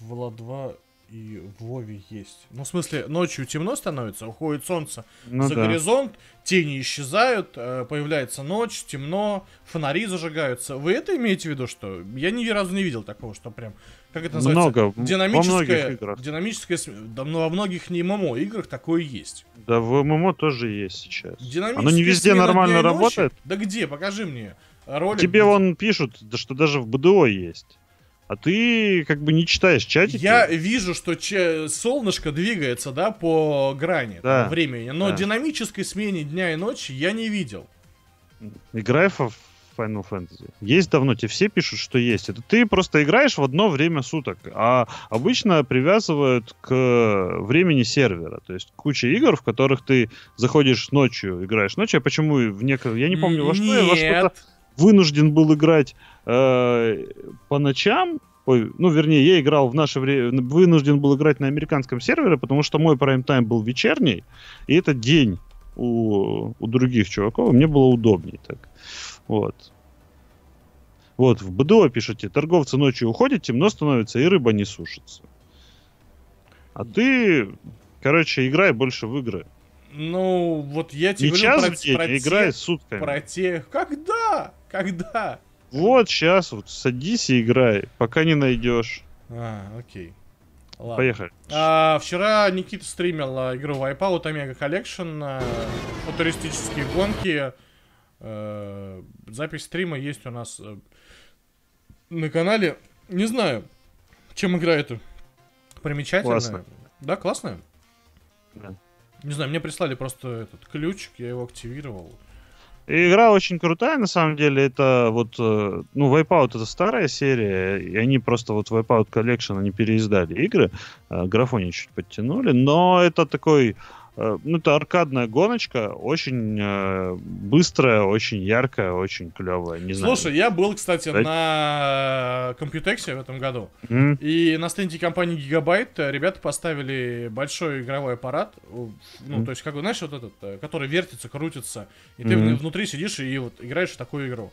в Ла-2 и в Вове есть. Ну, в смысле, ночью темно становится, уходит солнце Ну за да. горизонт, тени исчезают, э, появляется ночь, темно, фонари зажигаются. Вы это имеете в виду, что? Я ни разу не видел такого, что прям, как это называется? Много. Во Динамическое, многих играх. динамическое, да, ну, во многих не ММО играх такое есть. Да, в ММО тоже есть сейчас. Динамическая Оно не везде нормально работает. Да где? Покажи мне ролик. Тебе где- вон пишут, что даже в БДО есть. А ты как бы не читаешь чатики. Я вижу, что че- солнышко двигается, да, по грани Да, там, времени, но да. динамической смене дня и ночи я не видел. Играй в Final Fantasy. Есть давно, тебе все пишут, что есть. Это ты просто играешь в одно время суток, а обычно привязывают к времени сервера. То есть куча игр, в которых ты заходишь ночью, играешь ночью. А почему в некоторых... Я не помню, во что я во что-то Нет. Вынужден был играть э, по ночам, ну, вернее, я играл в наше время, вынужден был играть на американском сервере, потому что мой прайм-тайм был вечерний, и это день у, у других чуваков, мне было удобнее так. Вот. Вот, в БДО пишите, торговцы ночью уходят, темно становится, и рыба не сушится. А ты, короче, играй больше в игры. Ну, вот я тебе Не говорю час про, в день, про а те- играй сутками. про тех... Когда? Когда? Вот сейчас вот садись и играй, пока не найдешь. А, окей. Ладно. Поехали. А, вчера Никита стримил а, игру Wipeout Omega Collection, а, футуристические гонки. Э, запись стрима есть у нас э, на канале. Не знаю, чем игра эта примечательная. Классно. Да, классная? Да. Не знаю, мне прислали просто этот ключик, я его активировал. Игра очень крутая, на самом деле. Это вот, э, ну, Wipeout это старая серия, и они просто вот Wipeout Collection, они переиздали игры, э, графони чуть подтянули, но это такой, ну, это аркадная гоночка, очень э, быстрая, очень яркая, очень клевая, не знаю. Слушай, я был, кстати, Да. на Компьютексе в этом году. М, И на стенде компании Gigabyte э, ребята поставили большой игровой аппарат. Ну, Мгм. то есть, как бы, знаешь, вот этот, э, который вертится, крутится. И ты вн- внутри сидишь и вот играешь в такую игру.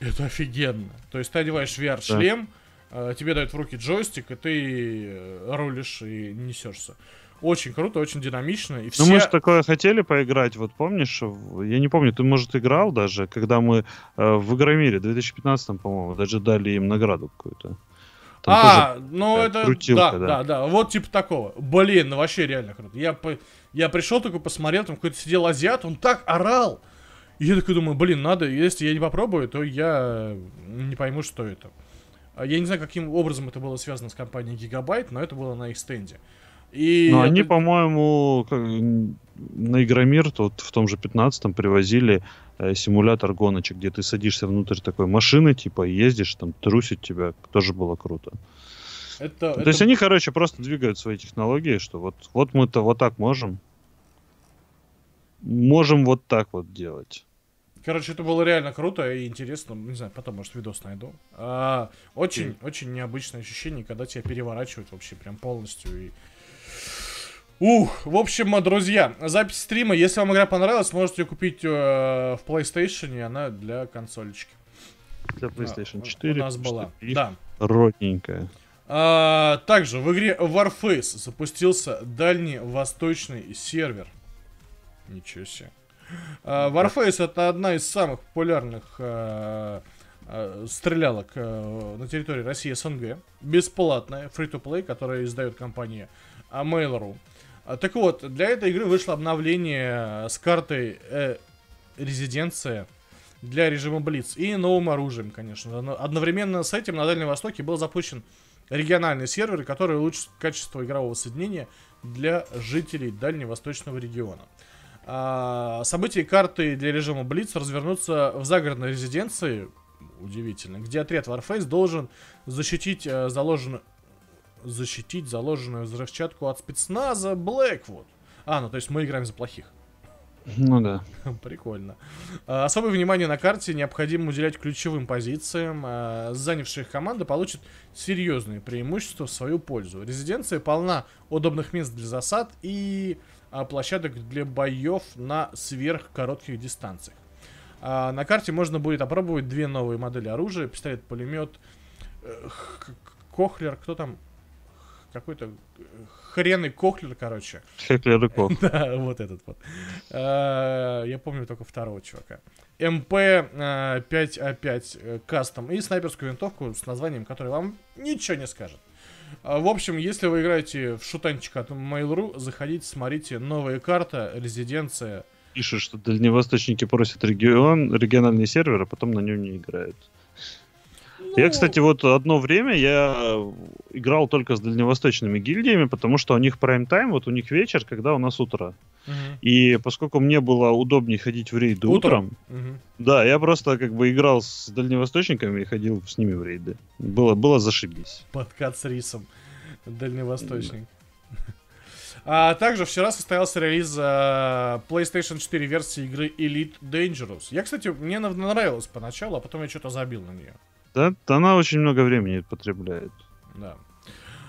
Это офигенно. То есть ты одеваешь VR-шлем, э, тебе дают в руки джойстик, и ты э, рулишь и несешься. Очень круто, очень динамично. И все... Ну, мы же такое хотели поиграть, вот помнишь, я не помню, ты, может, играл даже, когда мы э, в Игромире, в 2015, по-моему, даже дали им награду какую-то. Там а, ну такая это, крутилка, да, да. да, да, вот типа такого. Блин, ну вообще реально круто. Я, по- я пришел такой, посмотрел, там какой-то сидел азиат, он так орал. И я такой думаю, блин, надо, если я не попробую, то я не пойму, что это. А Я не знаю, каким образом это было связано с компанией Gigabyte, но это было на их стенде. И они, это- по-моему, как, м, на Игромир тут в том же 15-м привозили э, симулятор гоночек, где ты садишься внутрь такой машины, типа, и ездишь, там, трусит тебя. Тоже было круто. это, Ну, это- То есть они, короче, просто двигают свои технологии, что вот, вот мы-то вот так можем. Можем вот так вот делать. Короче, это было реально круто и интересно. Не знаю, потом, может, видос найду. А, очень, очень необычное ощущение, когда тебя переворачивают вообще прям полностью. И... Ух, в общем, а, друзья, запись стрима. Если вам игра понравилась, можете ее купить э, в PlayStation, и она для консолечки. Для PlayStation А, 4. У нас была. Да. Родненькая. А, также в игре Warface запустился дальний восточный сервер. Ничего себе. А, Warface это одна из самых популярных а, а, стрелялок а, на территории России СНГ. Бесплатная, free-to-play, которая издает компания Mail.ru. А, так вот, для этой игры вышло обновление с картой э, резиденция для режима Blitz и новым оружием, конечно. Но Одновременно с этим на Дальнем Востоке был запущен региональный сервер, который улучшит качество игрового соединения для жителей дальневосточного региона. А, события карты для режима Blitz развернутся в загородной резиденции, удивительно, где отряд Warface должен защитить э, заложенную защитить заложенную взрывчатку от спецназа Blackwood. А, ну то есть мы играем за плохих. Ну да. Прикольно. А, Особое внимание на карте необходимо уделять ключевым позициям. А, Занявшая их команда получит серьезные преимущества в свою пользу. Резиденция полна удобных мест для засад и а, площадок для боев на сверхкоротких дистанциях. На карте можно будет опробовать две новые модели оружия. Пистолет-пулемет. э, Кохлер, кто там? Какой-то э, хренный Кохлер, короче. Хеклер и Кох. Да, вот этот вот. Э, Я помню только второго чувака. МП 5А5 э, кастом и снайперскую винтовку с названием, которое вам ничего не скажет. А, В общем, если вы играете в шутанчик от Mail.ru, заходите, смотрите, новая карта, резиденция. Пишет, что дальневосточники просят регион, региональный сервер, а потом на нем не играют. Я, кстати, вот одно время я играл только с дальневосточными гильдиями, потому что у них прайм-тайм, вот у них вечер, когда у нас утро. мгм. И поскольку мне было удобнее ходить в рейды Утром? утром, Мгм. да, я просто как бы играл с дальневосточниками и ходил с ними в рейды. Было, было зашибись. Подкат с рисом. Дальневосточник. А также вчера состоялся релиз а, PlayStation 4 версии игры Elite Dangerous. Я, кстати, мне нравилось поначалу, а потом я что-то забил на нее. Да, она очень много времени потребляет. Да.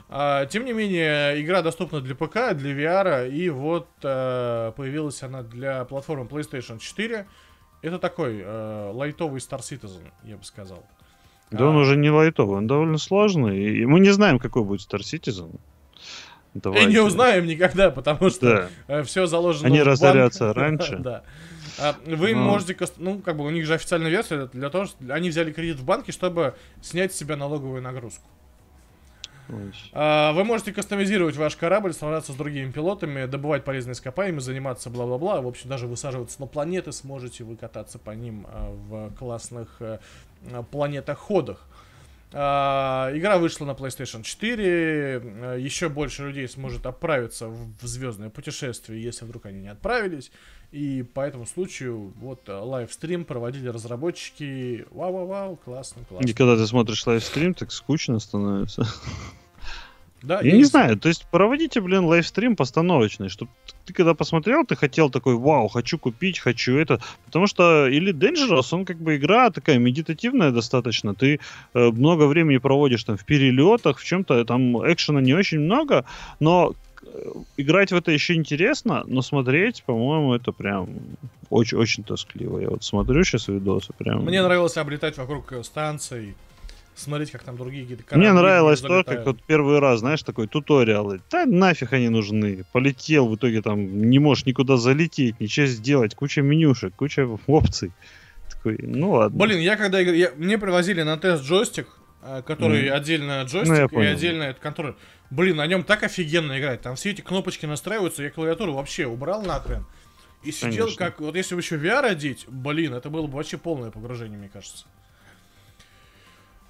А, тем не менее, игра доступна для ПК, для VR, и вот а, появилась она для платформы PlayStation 4. Это такой а, лайтовый Star Citizen, я бы сказал. Да а... он уже не лайтовый, он довольно сложный, и мы не знаем, какой будет Star Citizen. Давайте. И не узнаем никогда, потому что да. Э, все заложено Они разорятся раньше. да. А вы Но... можете, ну, как бы у них же официальная версия для того, что они взяли кредит в банке, чтобы снять с себя налоговую нагрузку. А, вы можете кастомизировать ваш корабль, сражаться с другими пилотами, добывать полезные ископаемые, заниматься бла-бла-бла. В общем, даже высаживаться на планеты сможете вы кататься по ним а, в классных а, планетоходах. Игра вышла на PlayStation 4. Еще больше людей сможет отправиться в звездное путешествие, если вдруг они не отправились. И по этому случаю вот лайвстрим проводили разработчики. Вау-вау-вау, классно, классно. И когда ты смотришь лайвстрим, так скучно становится. Да, я, я не знаю, то есть проводите, блин, лайвстрим постановочный, чтобы ты когда посмотрел, ты хотел такой, вау, хочу купить, хочу это, потому что или Dangerous, он как бы игра такая медитативная достаточно, ты э, много времени проводишь там в перелетах, в чем-то, там экшена не очень много, но э, играть в это еще интересно, но смотреть, по-моему, это прям очень-очень тоскливо. Я вот смотрю сейчас видосы, прям... Мне нравилось облетать вокруг станций, смотреть, как там другие какие-то Мне нравилось то, как вот первый раз, знаешь, такой туториал. Да нафиг они нужны. Полетел, в итоге там не можешь никуда залететь, ничего сделать. Куча менюшек, куча опций. Такой, ну ладно. Блин, я когда игр... я... мне привозили на тест джойстик, э, который mm. отдельно джойстик ну, и отдельно этот контроллер. Блин, на нем так офигенно играть. Там все эти кнопочки настраиваются. Я клавиатуру вообще убрал нахрен. И сидел Конечно. как... Вот если бы еще VR одеть, блин, это было бы вообще полное погружение, мне кажется.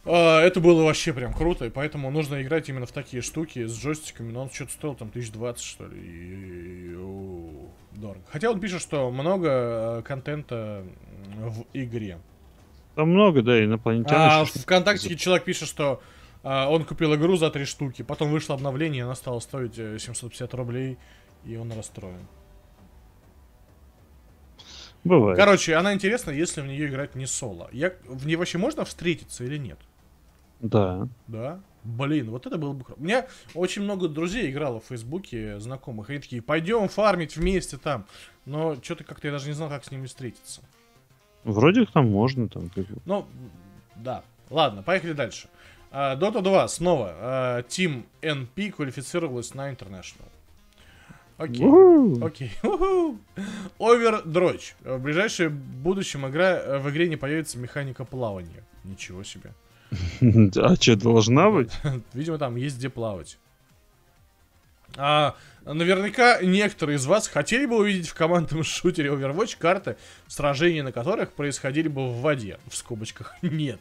А, это было вообще прям круто, и поэтому нужно играть именно в такие штуки с джойстиками. Но он что-то стоил там 1020, что ли. И... Дорого. Хотя он пишет, что много э, контента в игре. Там много, да, инопланетян. А в ВКонтакте человек пишет, что а, он купил игру за три штуки, потом вышло обновление, она стала стоить 750 э, рублей, и он расстроен. Бывает. Короче, она интересна, если в нее играть не соло. Я... В ней вообще можно встретиться или нет? Да. Да? Блин, вот это было бы круто. У меня очень много друзей играло в Фейсбуке, знакомых. Они такие, пойдем фармить вместе там. Но что-то как-то я даже не знал, как с ними встретиться. Вроде там можно там. Как... Ну, да. Ладно, поехали дальше. Uh, Dota 2 снова. Uh, Team NP квалифицировалась на International. Окей. Окей. Овердрочь. В ближайшем будущем игра, в игре не появится механика плавания. Ничего себе. А что, должна быть? Видимо, там есть где плавать. А, наверняка некоторые из вас хотели бы увидеть в командном шутере Overwatch карты, сражения на которых происходили бы в воде. В скобочках нет.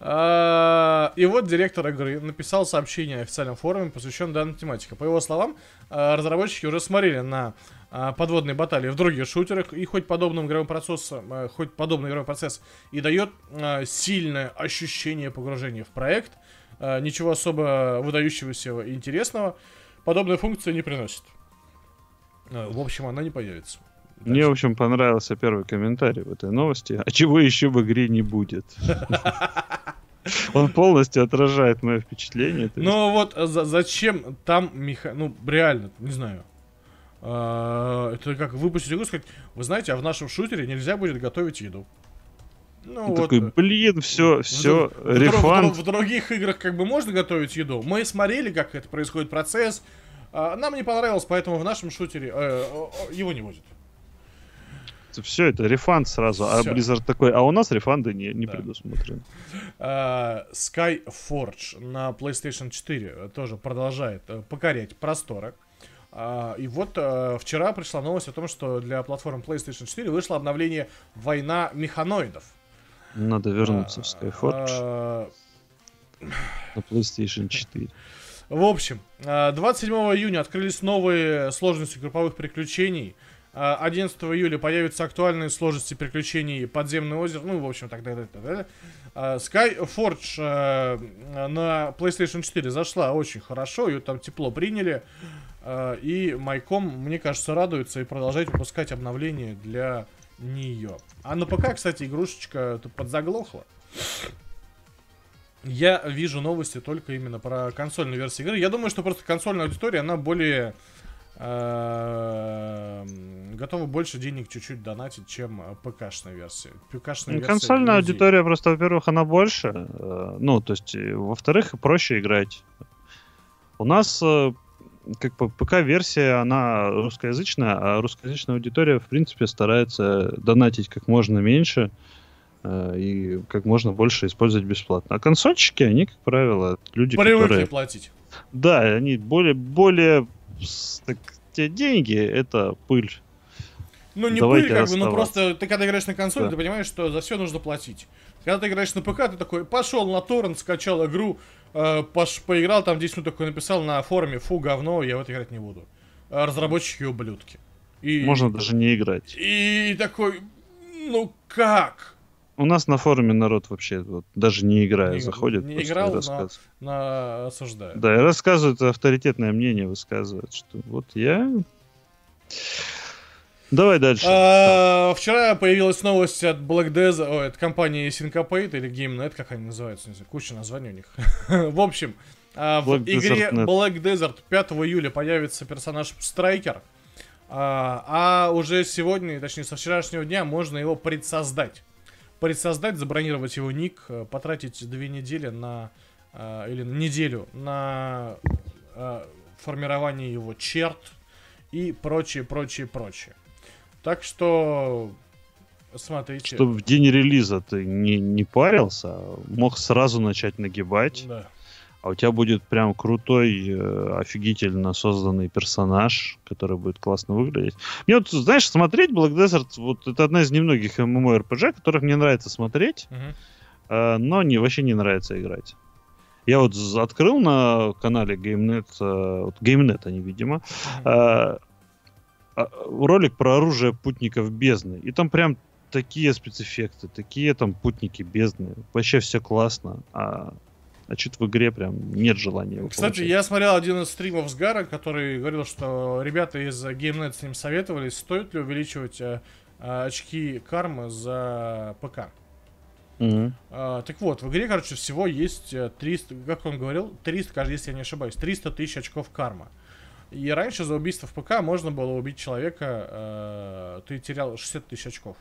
А, и вот директор игры написал сообщение на официальном форуме, посвященном данной тематике. По его словам, а, разработчики уже смотрели на а, подводные баталии в других шутерах, и хоть подобным игровым процессом, хоть подобный игровой процесс и дает сильное ощущение погружения в проект, ничего особо выдающегося и интересного, подобная функция не приносит. В общем, она не появится. Мне, в общем, понравился первый комментарий в этой новости. А чего еще в игре не будет? Он полностью отражает мое впечатление. Ну вот зачем там меха... Ну, реально, не знаю. А, это как выпустить игру сказать, вы знаете, а в нашем шутере нельзя будет готовить еду. Ну, вот, такой, блин, все, все, в, рефанд. В, в, в других играх как бы можно готовить еду. Мы смотрели, как это происходит процесс. А, нам не понравилось, поэтому в нашем шутере э, его не будет все это рефанд сразу, а Blizzard такой, а у нас рефанды не, не да. предусмотрены. Uh, Skyforge на PlayStation 4 тоже продолжает uh, покорять просторы. Uh, и вот uh, вчера пришла новость о том, что для платформы PlayStation 4 вышло обновление «Война механоидов». Надо вернуться в Skyforge. На PlayStation 4. В общем, 27 июня открылись новые сложности групповых приключений – 11 июля появятся актуальные сложности приключений Подземный озеро, ну, в общем, так далее, так далее. Skyforge на PlayStation 4 зашла очень хорошо, ее там тепло приняли. И Майком, мне кажется, радуется и продолжает выпускать обновления для нее. А на ПК, кстати, игрушечка подзаглохла. я вижу новости только именно про консольную версию игры. Я думаю, что просто консольная аудитория, она более э, готова больше денег чуть-чуть донатить, чем ПК-шная версия. ПК-шная версия Консольная аудитория просто, во-первых, она больше. э, Ну, то есть, и, во-вторых, проще играть. У нас э, как бы ПК-версия, она русскоязычная, а русскоязычная аудитория, в принципе, старается донатить как можно меньше э, и как можно больше использовать бесплатно. А консольщики, они, как правило, люди, Привыкли которые... платить. Да, они более, более так, те деньги это пыль. Ну, не Давайте пыль, как бы, ну просто ты когда играешь на консоли, Да. ты понимаешь, что за все нужно платить. Когда ты играешь на ПК, ты такой, пошел на торрент, скачал игру, э, пош- поиграл, там 10 минут такой написал на форуме, фу, говно, я в это играть не буду. А Разработчики ублюдки. И, Можно даже не играть. И такой, ну как? У нас на форуме народ вообще вот, даже не играя Не- заходит. не играл, но- рассказывает. На осуждаю. Да, и рассказывает авторитетное мнение, высказывает, что вот я... Давай дальше. А, вчера появилась новость от Black Desert, ой, от компании Syncopate или GameNet, как они называются, не знаю, куча названий у них. В общем, а, в Black игре Desert. Black Desert 5 июля появится персонаж Страйкер, а а уже сегодня, точнее со вчерашнего дня, можно его предсоздать. Предсоздать, забронировать его ник, э, потратить две недели на а, или неделю на а, формирование его черт и прочее, прочее, прочее. Так что смотрите. Чтобы в день релиза ты не, не парился, мог сразу начать нагибать, Да. а у тебя будет прям крутой, э, офигительно созданный персонаж, который будет классно выглядеть. Мне вот, знаешь, смотреть Black Desert, вот это одна из немногих MMORPG, которых мне нравится смотреть, Мгм. э, но не, вообще не нравится играть. Я вот открыл на канале GameNet, э, вот GameNet они, видимо, а, а, ролик про оружие путников бездны. И там прям такие спецэффекты, такие там путники бездны. Вообще все классно. А, а что-то в игре прям нет желания Кстати, получать. я смотрел один из стримов с Гара, который говорил, что ребята из GameNet с ним советовались, стоит ли увеличивать э, э, очки кармы за ПК. Мгм. А, так вот, в игре, короче, всего есть э, 300, как он говорил, 300, кажется, если я не ошибаюсь, 300 тысяч очков карма. И раньше за убийство в ПК можно было убить человека, э, ты терял 60 тысяч очков.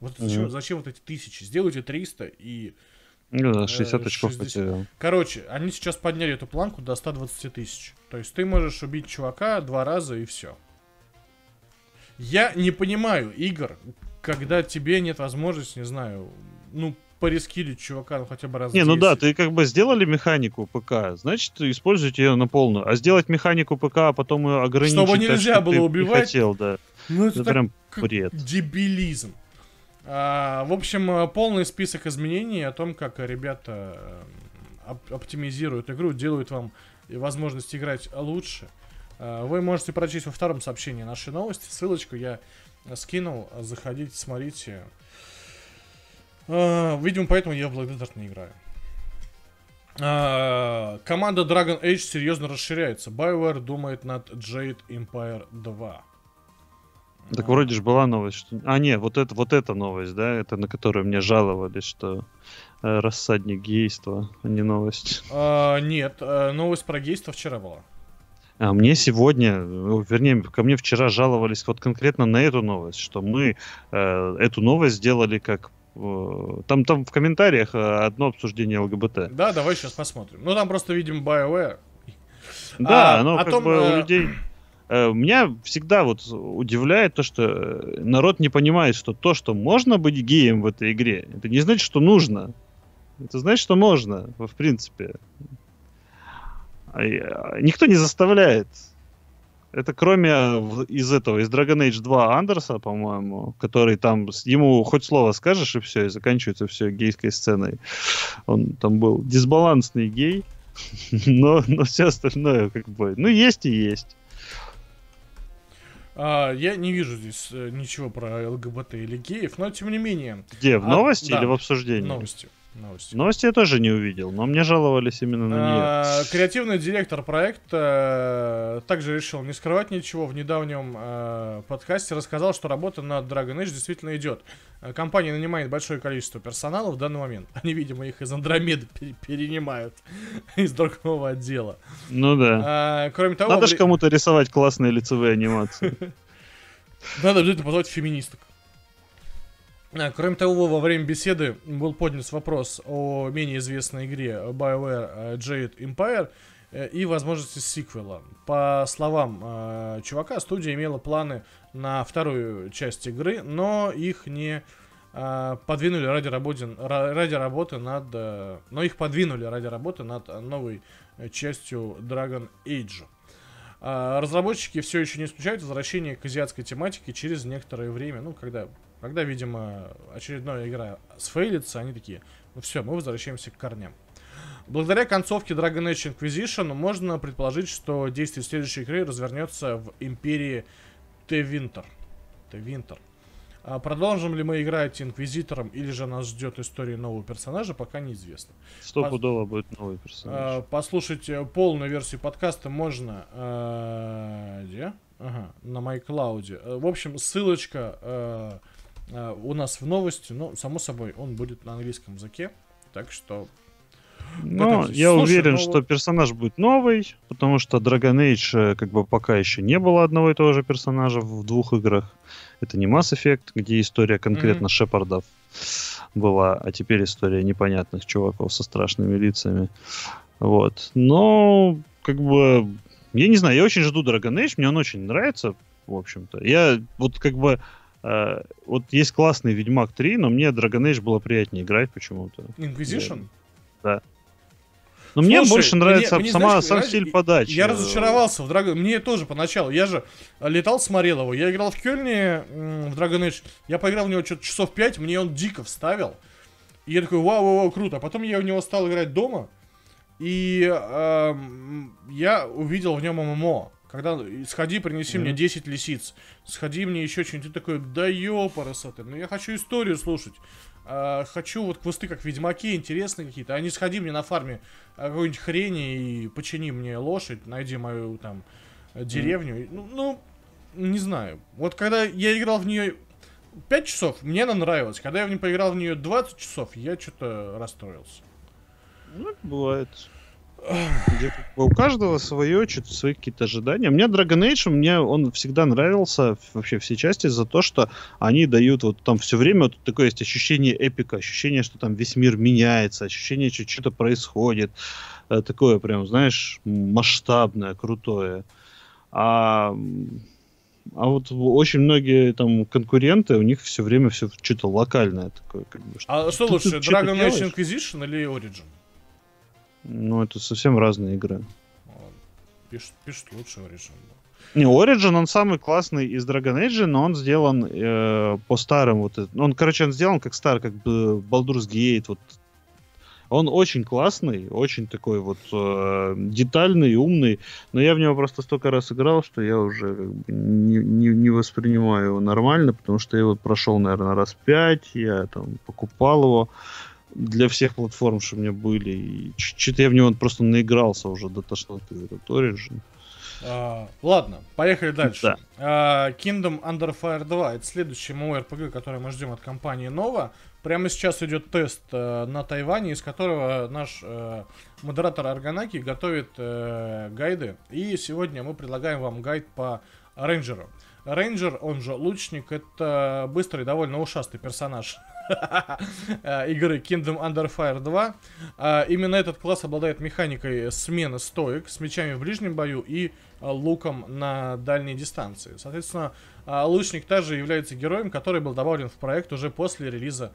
Вот Мгм. зачем, зачем вот эти тысячи? Сделайте 300 и... Ну да, 60 Э, очков 60. потерял. Короче, они сейчас подняли эту планку до 120 тысяч. То есть ты можешь убить чувака два раза и все. Я не понимаю игр, когда тебе нет возможности, не знаю, ну, порискилить чувака ну, хотя бы раз Не, ну да, 10. ты как бы сделали механику ПК, значит, используйте ее на полную. А сделать механику ПК, а потом ее ограничить Чтобы так, нельзя чтоб было ты убивать. хотел, да. Ну, это Это так прям бред. дебилизм. А, в общем, э, полный список изменений о том, как ребята э, оп- оптимизируют игру, делают вам возможность играть лучше. э, Вы можете прочесть во втором сообщении нашей новости. Ссылочку я э, скинул. Заходите, смотрите. Э, Видимо, поэтому я в Black Desert не играю. А, Команда Dragon Age серьезно расширяется. BioWare думает над Jade Empire 2. Так А, вроде же была новость, что... А, не, вот это, вот эта новость, да, это на которую мне жаловались, что э, рассадник гейства, а не новость. а, Нет, э, новость про гейство вчера была. А мне сегодня, ну, вернее, ко мне вчера жаловались вот конкретно на эту новость, что мы э, эту новость сделали как... э, там, там в комментариях э, одно обсуждение ЛГБТ. Да, давай сейчас посмотрим. Ну, там просто, видимо, BioWare. Да, А, но о как том, бы у людей... э, Меня всегда вот удивляет то, что народ не понимает, что то, что можно быть геем в этой игре, это не значит, что нужно. Это значит, что можно, в принципе. А, Никто не заставляет. Это кроме э, в- из этого, из Dragon Age 2 Андерса, по-моему, который там, ему хоть слово скажешь, и все, и заканчивается все гейской сценой. Он там был дисбалансный гей, но, но все остальное как бы, ну есть и есть. а, я не вижу здесь э, ничего про ЛГБТ или геев, но тем не менее. Где, в А, новости да, или в обсуждении? Новости. Новости. Новости я тоже не увидел, но мне жаловались именно на нее. А, креативный директор проекта э, также решил не скрывать ничего. В недавнем э, подкасте рассказал, что работа над Dragon Age действительно идет. Э, компания нанимает большое количество персонала в данный момент. Они, видимо, их из Андромеды перенимают из другого отдела. Ну да. А, кроме того... Надо же кому-то рисовать классные лицевые анимации. Надо обязательно позвать феминисток. А, кроме того, во время беседы был поднят вопрос о менее известной игре BioWare э, Jade Empire э, и возможности сиквела. По словам э, чувака, студия имела планы на вторую часть игры, но их не э, подвинули ради работы, ради работы над... Э, но их подвинули ради работы над новой частью Dragon Age. Э, разработчики все еще не исключают возвращение к азиатской тематике через некоторое время, ну, когда когда, видимо, очередная игра сфейлится, они такие, ну все, мы возвращаемся к корням. Благодаря концовке Dragon Age Inquisition можно предположить, что действие следующей игры развернется в Империи Тевинтер. Тевинтер. А продолжим ли мы играть Инквизитором или же нас ждет история нового персонажа, пока неизвестно. Стопудово Пос... будет новый персонаж. А, послушать э, полную версию подкаста можно а, где? Ага, на MyCloud. Э, в общем, ссылочка Э, у нас в новости, но, само собой, он будет на английском языке, так что... Ну, я Слушай, уверен, но... что персонаж будет новый, потому что Dragon Age э, как бы пока еще не было одного и того же персонажа в двух играх. Это не Mass Effect, где история конкретно mm-hmm. Шепардов была, а теперь история непонятных чуваков со страшными лицами. Вот. Но, как бы, я не знаю, я очень жду Dragon Age, мне он очень нравится, в общем-то. Я вот как бы Uh, вот есть классный Ведьмак 3, но мне Dragon Age было приятнее играть почему-то. Inquisition? Да. Но Слушай, мне больше нравится мне, сама, знаешь, сам стиль подачи. Я разочаровался в Dragon Мне тоже поначалу. Я же летал, смотрел его. Я играл в Кёльне в Dragon Age. Я поиграл в него что-то часов 5, мне он дико вставил. И я такой, вау, вау, вау, круто. А потом я в него стал играть дома. И э, я увидел в нем ММО. Когда сходи, принеси mm-hmm. мне 10 лисиц, сходи мне еще что-нибудь, ты такой, да ёпарасоты, ну я хочу историю слушать, а, хочу вот квесты как ведьмаки, интересные какие-то, а не сходи мне на фарме а, какой-нибудь хрени и почини мне лошадь, найди мою там деревню, mm-hmm. ну, ну, не знаю, вот когда я играл в нее 5 часов, мне она нравилась, когда я в нее поиграл в нее 20 часов, я что-то расстроился. Ну, бывает. У каждого свое, что-то свои какие-то ожидания. У меня Dragon Age, мне он всегда нравился, вообще все части, за то, что они дают вот там все время вот такое есть ощущение эпика, ощущение, что там весь мир меняется, ощущение, что что-то происходит. Э, такое прям, знаешь, масштабное, крутое. А а вот очень многие там конкуренты, у них все время все что-то локальное такое. Как бы, что а что лучше, Dragon Age Inquisition или Origin? Ну, это совсем разные игры. Пишут, пишут лучше Origin. Не, Origin, он самый классный из Dragon Age, но он сделан э, по старым вот... Он, короче, он сделан как старый, как бы Baldur's Gate, вот он очень классный, очень такой вот э, детальный, умный, но я в него просто столько раз играл, что я уже как бы, не, не, не воспринимаю его нормально, потому что я его прошел, наверное, раз пять, я там покупал его для всех платформ, что у меня были. И что-то я в него просто наигрался уже до тошноты, этот Origin. А, ладно, поехали дальше. Да. А, Kingdom Under Fire 2 это следующий MMORPG, который мы ждем от компании Nova. Прямо сейчас идет тест э, на Тайване, из которого наш э, модератор Арганаки готовит э, гайды. И сегодня мы предлагаем вам гайд по рейнджеру. Рейнджер, он же лучник, это быстрый, довольно ушастый персонаж игры Kingdom Under Fire 2. А, именно этот класс обладает механикой смены стоек с мечами в ближнем бою и а, луком на дальней дистанции. Соответственно, лучник также является героем, который был добавлен в проект уже после релиза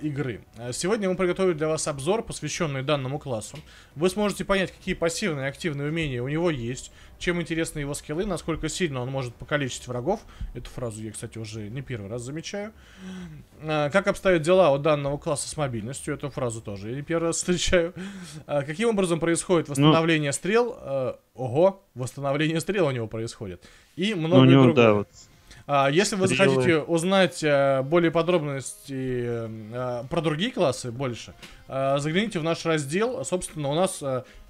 игры. Сегодня мы приготовили для вас обзор, посвященный данному классу. Вы сможете понять, какие пассивные и активные умения у него есть, чем интересны его скиллы, насколько сильно он может покалечить врагов. Эту фразу я, кстати, уже не первый раз замечаю. А, как обстоят дела у данного класса с мобильностью. Эту фразу тоже я не первый раз встречаю. А, каким образом происходит ну. восстановление ну, стрел. А, ого, восстановление стрел у него происходит. И много ну, него, да, вот. А, если вы Стрелы. захотите узнать э, более подробности э, про другие классы больше, э, загляните в наш раздел. Собственно, у нас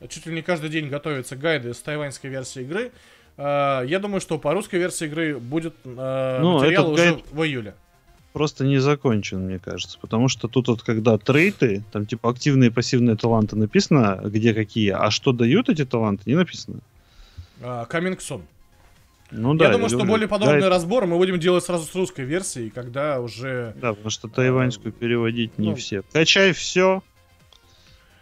чуть ли не каждый день готовятся гайды с тайваньской версии игры. Я думаю, что по русской версии игры будет Ну, материал уже гайд- в июле. Просто не закончен, мне кажется. Потому что тут вот когда трейты, там типа активные и пассивные таланты написано, где какие, а что дают эти таланты, не написано. Coming soon. Ну да. я думаю, что говорю, более подробный гайд- разбор мы будем делать сразу с русской версией, когда уже... Да, потому что тайваньскую переводить не ну. все. Качай все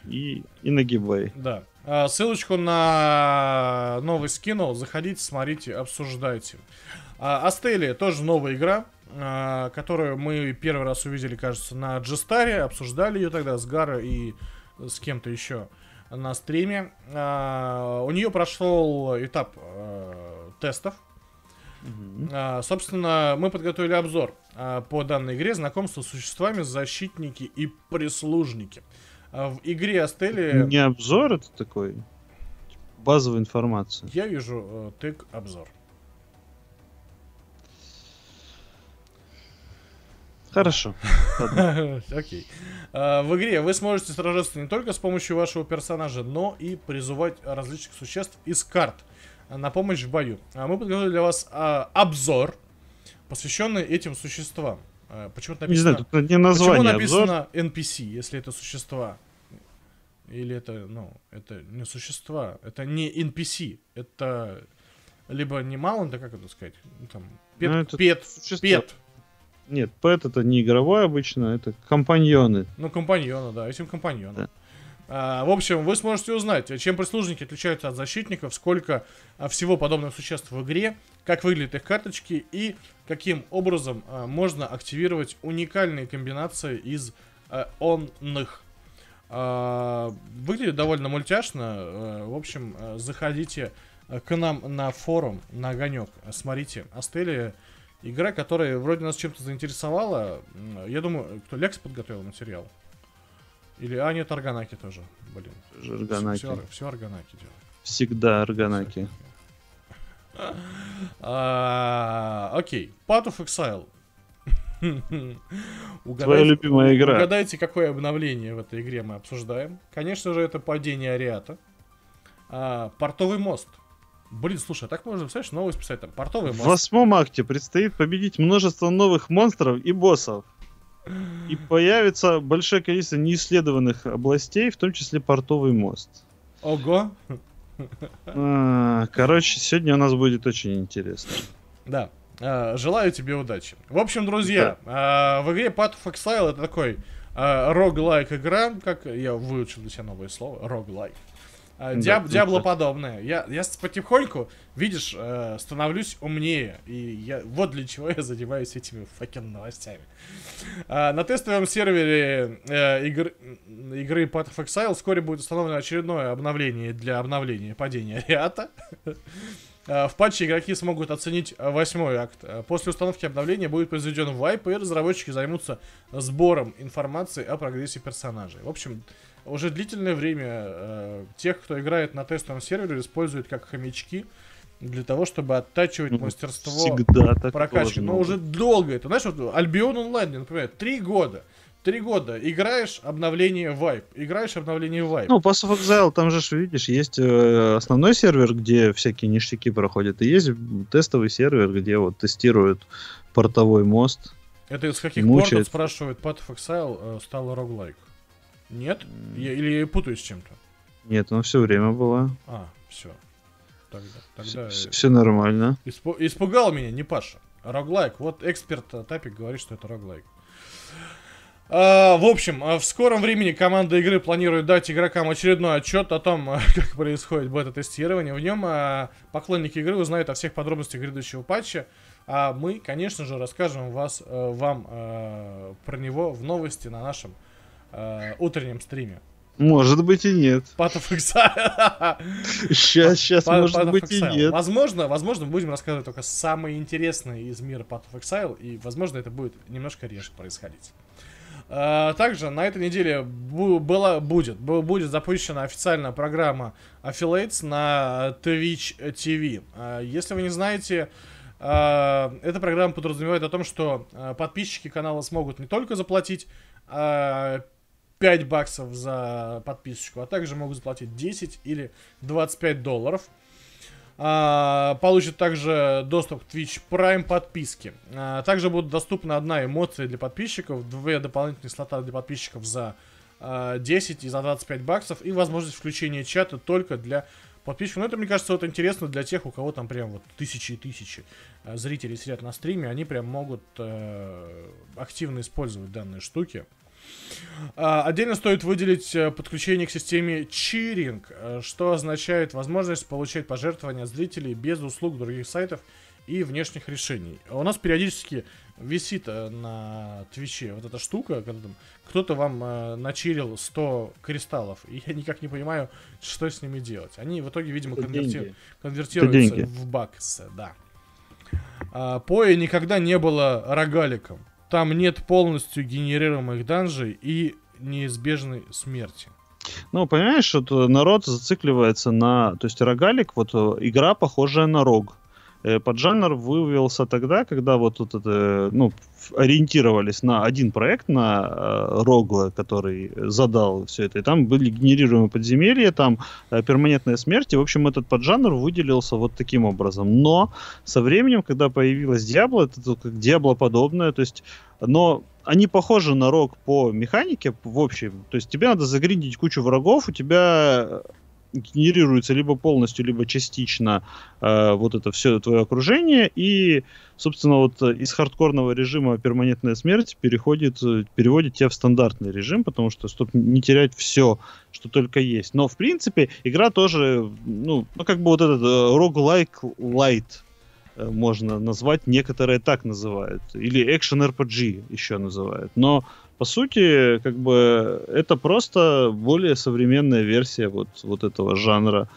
и, и нагибай. Да. А, Ссылочку на новый скинул. Заходите, смотрите, обсуждайте. А, Астелия тоже новая игра, а, которую мы первый раз увидели, кажется, на Джестаре. Обсуждали ее тогда с Гара и с кем-то еще на стриме. У нее прошел этап тестов. А, собственно, мы подготовили обзор а, по данной игре знакомство с существами, защитники и прислужники. А, В игре Астелия Не обзор это такой, базовая информация. я вижу э, тык обзор. Хорошо. Окей. А, В игре вы сможете сражаться не только с помощью вашего персонажа, но и призывать различных существ из карт на помощь в бою. А Мы подготовили для вас а, обзор, посвященный этим существам. А, Почему-то Не написано... знаю, тут не Почему название обзор. написано NPC, если это существа? Или это, ну, это не существа, это не NPC, это либо не Маунт, да как это сказать? Там, пет, Ну, это пет, существа. пет. Нет, пэт это не игровой обычно, это компаньоны. Ну, компаньона, да, этим компаньона. Да. А, в общем, вы сможете узнать, чем прислужники отличаются от защитников, сколько а, всего подобных существ в игре, как выглядят их карточки и каким образом а, можно активировать уникальные комбинации из онных. Выглядит довольно мультяшно. В общем, заходите к нам на форум, на огонек. Смотрите, Астелия игра, которая вроде нас чем-то заинтересовала. Я думаю, кто Лекс подготовил материал? Или, а, нет, Арганаки тоже. Блин. Арганаки. Все, все Арганаки делают. Всегда Арганаки. А, Окей. Path of Exile. Твоя любимая игра. Угадайте, какое обновление в этой игре мы обсуждаем. Конечно же, это падение Ариата. А, портовый мост. Блин, слушай, а так можно, представляешь, новость писать там. Портовый В мост. восьмом акте предстоит победить множество новых монстров и боссов. И появится большое количество неисследованных областей, в том числе портовый мост. Ого. А, Короче, сегодня у нас будет очень интересно. Да. А, желаю тебе удачи. В общем, друзья, а, в игре Path of Exile это такой роглайк игра, как я выучил для себя новое слово, роглайк. Да, Диаб- это- Диаблоподобное. Я, я потихоньку, видишь, э, становлюсь умнее. И я, вот для чего я занимаюсь этими факин новостями. А, на тестовом сервере э, игр- игры Path of Exile вскоре будет установлено очередное обновление для обновления падения Ариата. В патче игроки смогут оценить восьмой акт. После установки обновления будет произведен вайп, и разработчики займутся сбором информации о прогрессе персонажей. В общем, уже длительное время э, тех, кто играет на тестовом сервере, используют как хомячки для того, чтобы оттачивать Ну, мастерство Всегда так прокачки. Но уже долго это. Знаешь, вот Альбион онлайн, например, три года. Три года. Играешь обновление вайп. Играешь обновление вайп. Ну, Pass of Exile, там же, видишь, есть э, основной сервер, где всякие ништяки проходят, и есть тестовый сервер, где вот тестируют портовой мост. Это с каких мучает. спрашивают, Path of Exile э, стала роглайк? Нет? Я, или я путаюсь с чем-то? Нет, оно все время было. А, все. Тогда, тогда Все, э, нормально. испу- испугал меня, не Паша. Роглайк. Вот эксперт э, Тапик говорит, что это роглайк. А, в общем, а, в скором времени команда игры планирует дать игрокам очередной отчет о том, а, как происходит бета-тестирование. В нем а, поклонники игры узнают о всех подробностях грядущего патча. А мы, конечно же, расскажем вас, э, вам э, про него в новости на нашем э, утреннем стриме. Может быть и нет. Path of Exile. Сейчас, сейчас, Path- может Path быть и нет. Возможно, возможно, мы будем рассказывать только самые интересные из мира Path of Exile, и, возможно, это будет немножко реже происходить. А, Также на этой неделе была, будет, бу- будет запущена официальная программа Affiliates на Twitch TV. А, Если вы не знаете, эта программа подразумевает о том, что подписчики канала смогут не только заплатить 5 баксов за подписочку, а также могут заплатить 10 или 25 долларов. Получат также доступ к Twitch Prime подписке. Также будут доступны одна эмоция для подписчиков, две дополнительные слота для подписчиков за 10 и за 25 баксов и возможность включения чата только для подписчиков. Но это, мне кажется, вот интересно для тех, у кого там прям вот тысячи и тысячи э, зрителей сидят на стриме, они прям могут э, активно использовать данные штуки. А, отдельно стоит выделить э, подключение к системе Cheering, э, что означает возможность получать пожертвования от зрителей без услуг других сайтов и внешних решений. У нас периодически висит э, на Твиче вот эта штука, когда там кто-то вам э, начирил 100 кристаллов, и я никак не понимаю, что с ними делать. Они в итоге, видимо, конверти... конвертируются в баксы, да. А, никогда не было рогаликом. Там нет полностью генерируемых данжей и неизбежной смерти. Ну, понимаешь, вот народ зацикливается на... То есть рогалик, вот э, игра похожая на рог. Э, поджанр вывелся тогда, когда вот тут это, ну, ориентировались на один проект, на э, который задал все это. И там были генерируемые подземелья, там э, перманентная смерть. И, в общем, этот поджанр выделился вот таким образом. Но со временем, когда появилась Диабло, это как Диабло подобное, то есть, но они похожи на рог по механике в общем. То есть тебе надо загриндить кучу врагов, у тебя генерируется либо полностью, либо частично э, вот это все твое окружение, и, собственно, вот из хардкорного режима перманентная смерть переходит, переводит тебя в стандартный режим, потому что, чтобы не терять все, что только есть. Но, в принципе, игра тоже, ну, ну как бы вот этот э, roguelike light, э, можно назвать, некоторые так называют, или Action RPG еще называют, но по сути, как бы это просто более современная версия вот, вот этого жанра.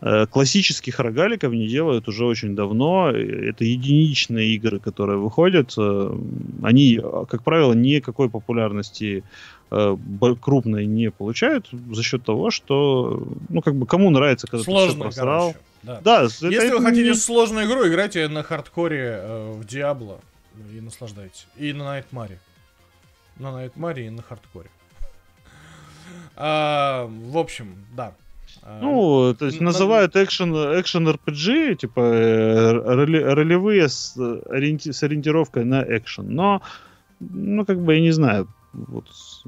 Э, классических рогаликов не делают уже очень давно. Это единичные игры, которые выходят. Э, они, как правило, никакой популярности э, крупной не получают за счет того, что, ну, как бы, кому нравится, когда Сложно, ты все просрал. Да. да Если это, вы хотите не... сложную игру, играйте на хардкоре э, в Диабло и наслаждайтесь. И на Найтмаре на Найтмаре и на хардкоре. А, в общем, да. Ну, то есть называют экшен, экшен RPG, типа э, ролевые с, ориенти, с ориентировкой на экшен. Но, ну, как бы, я не знаю. Вот,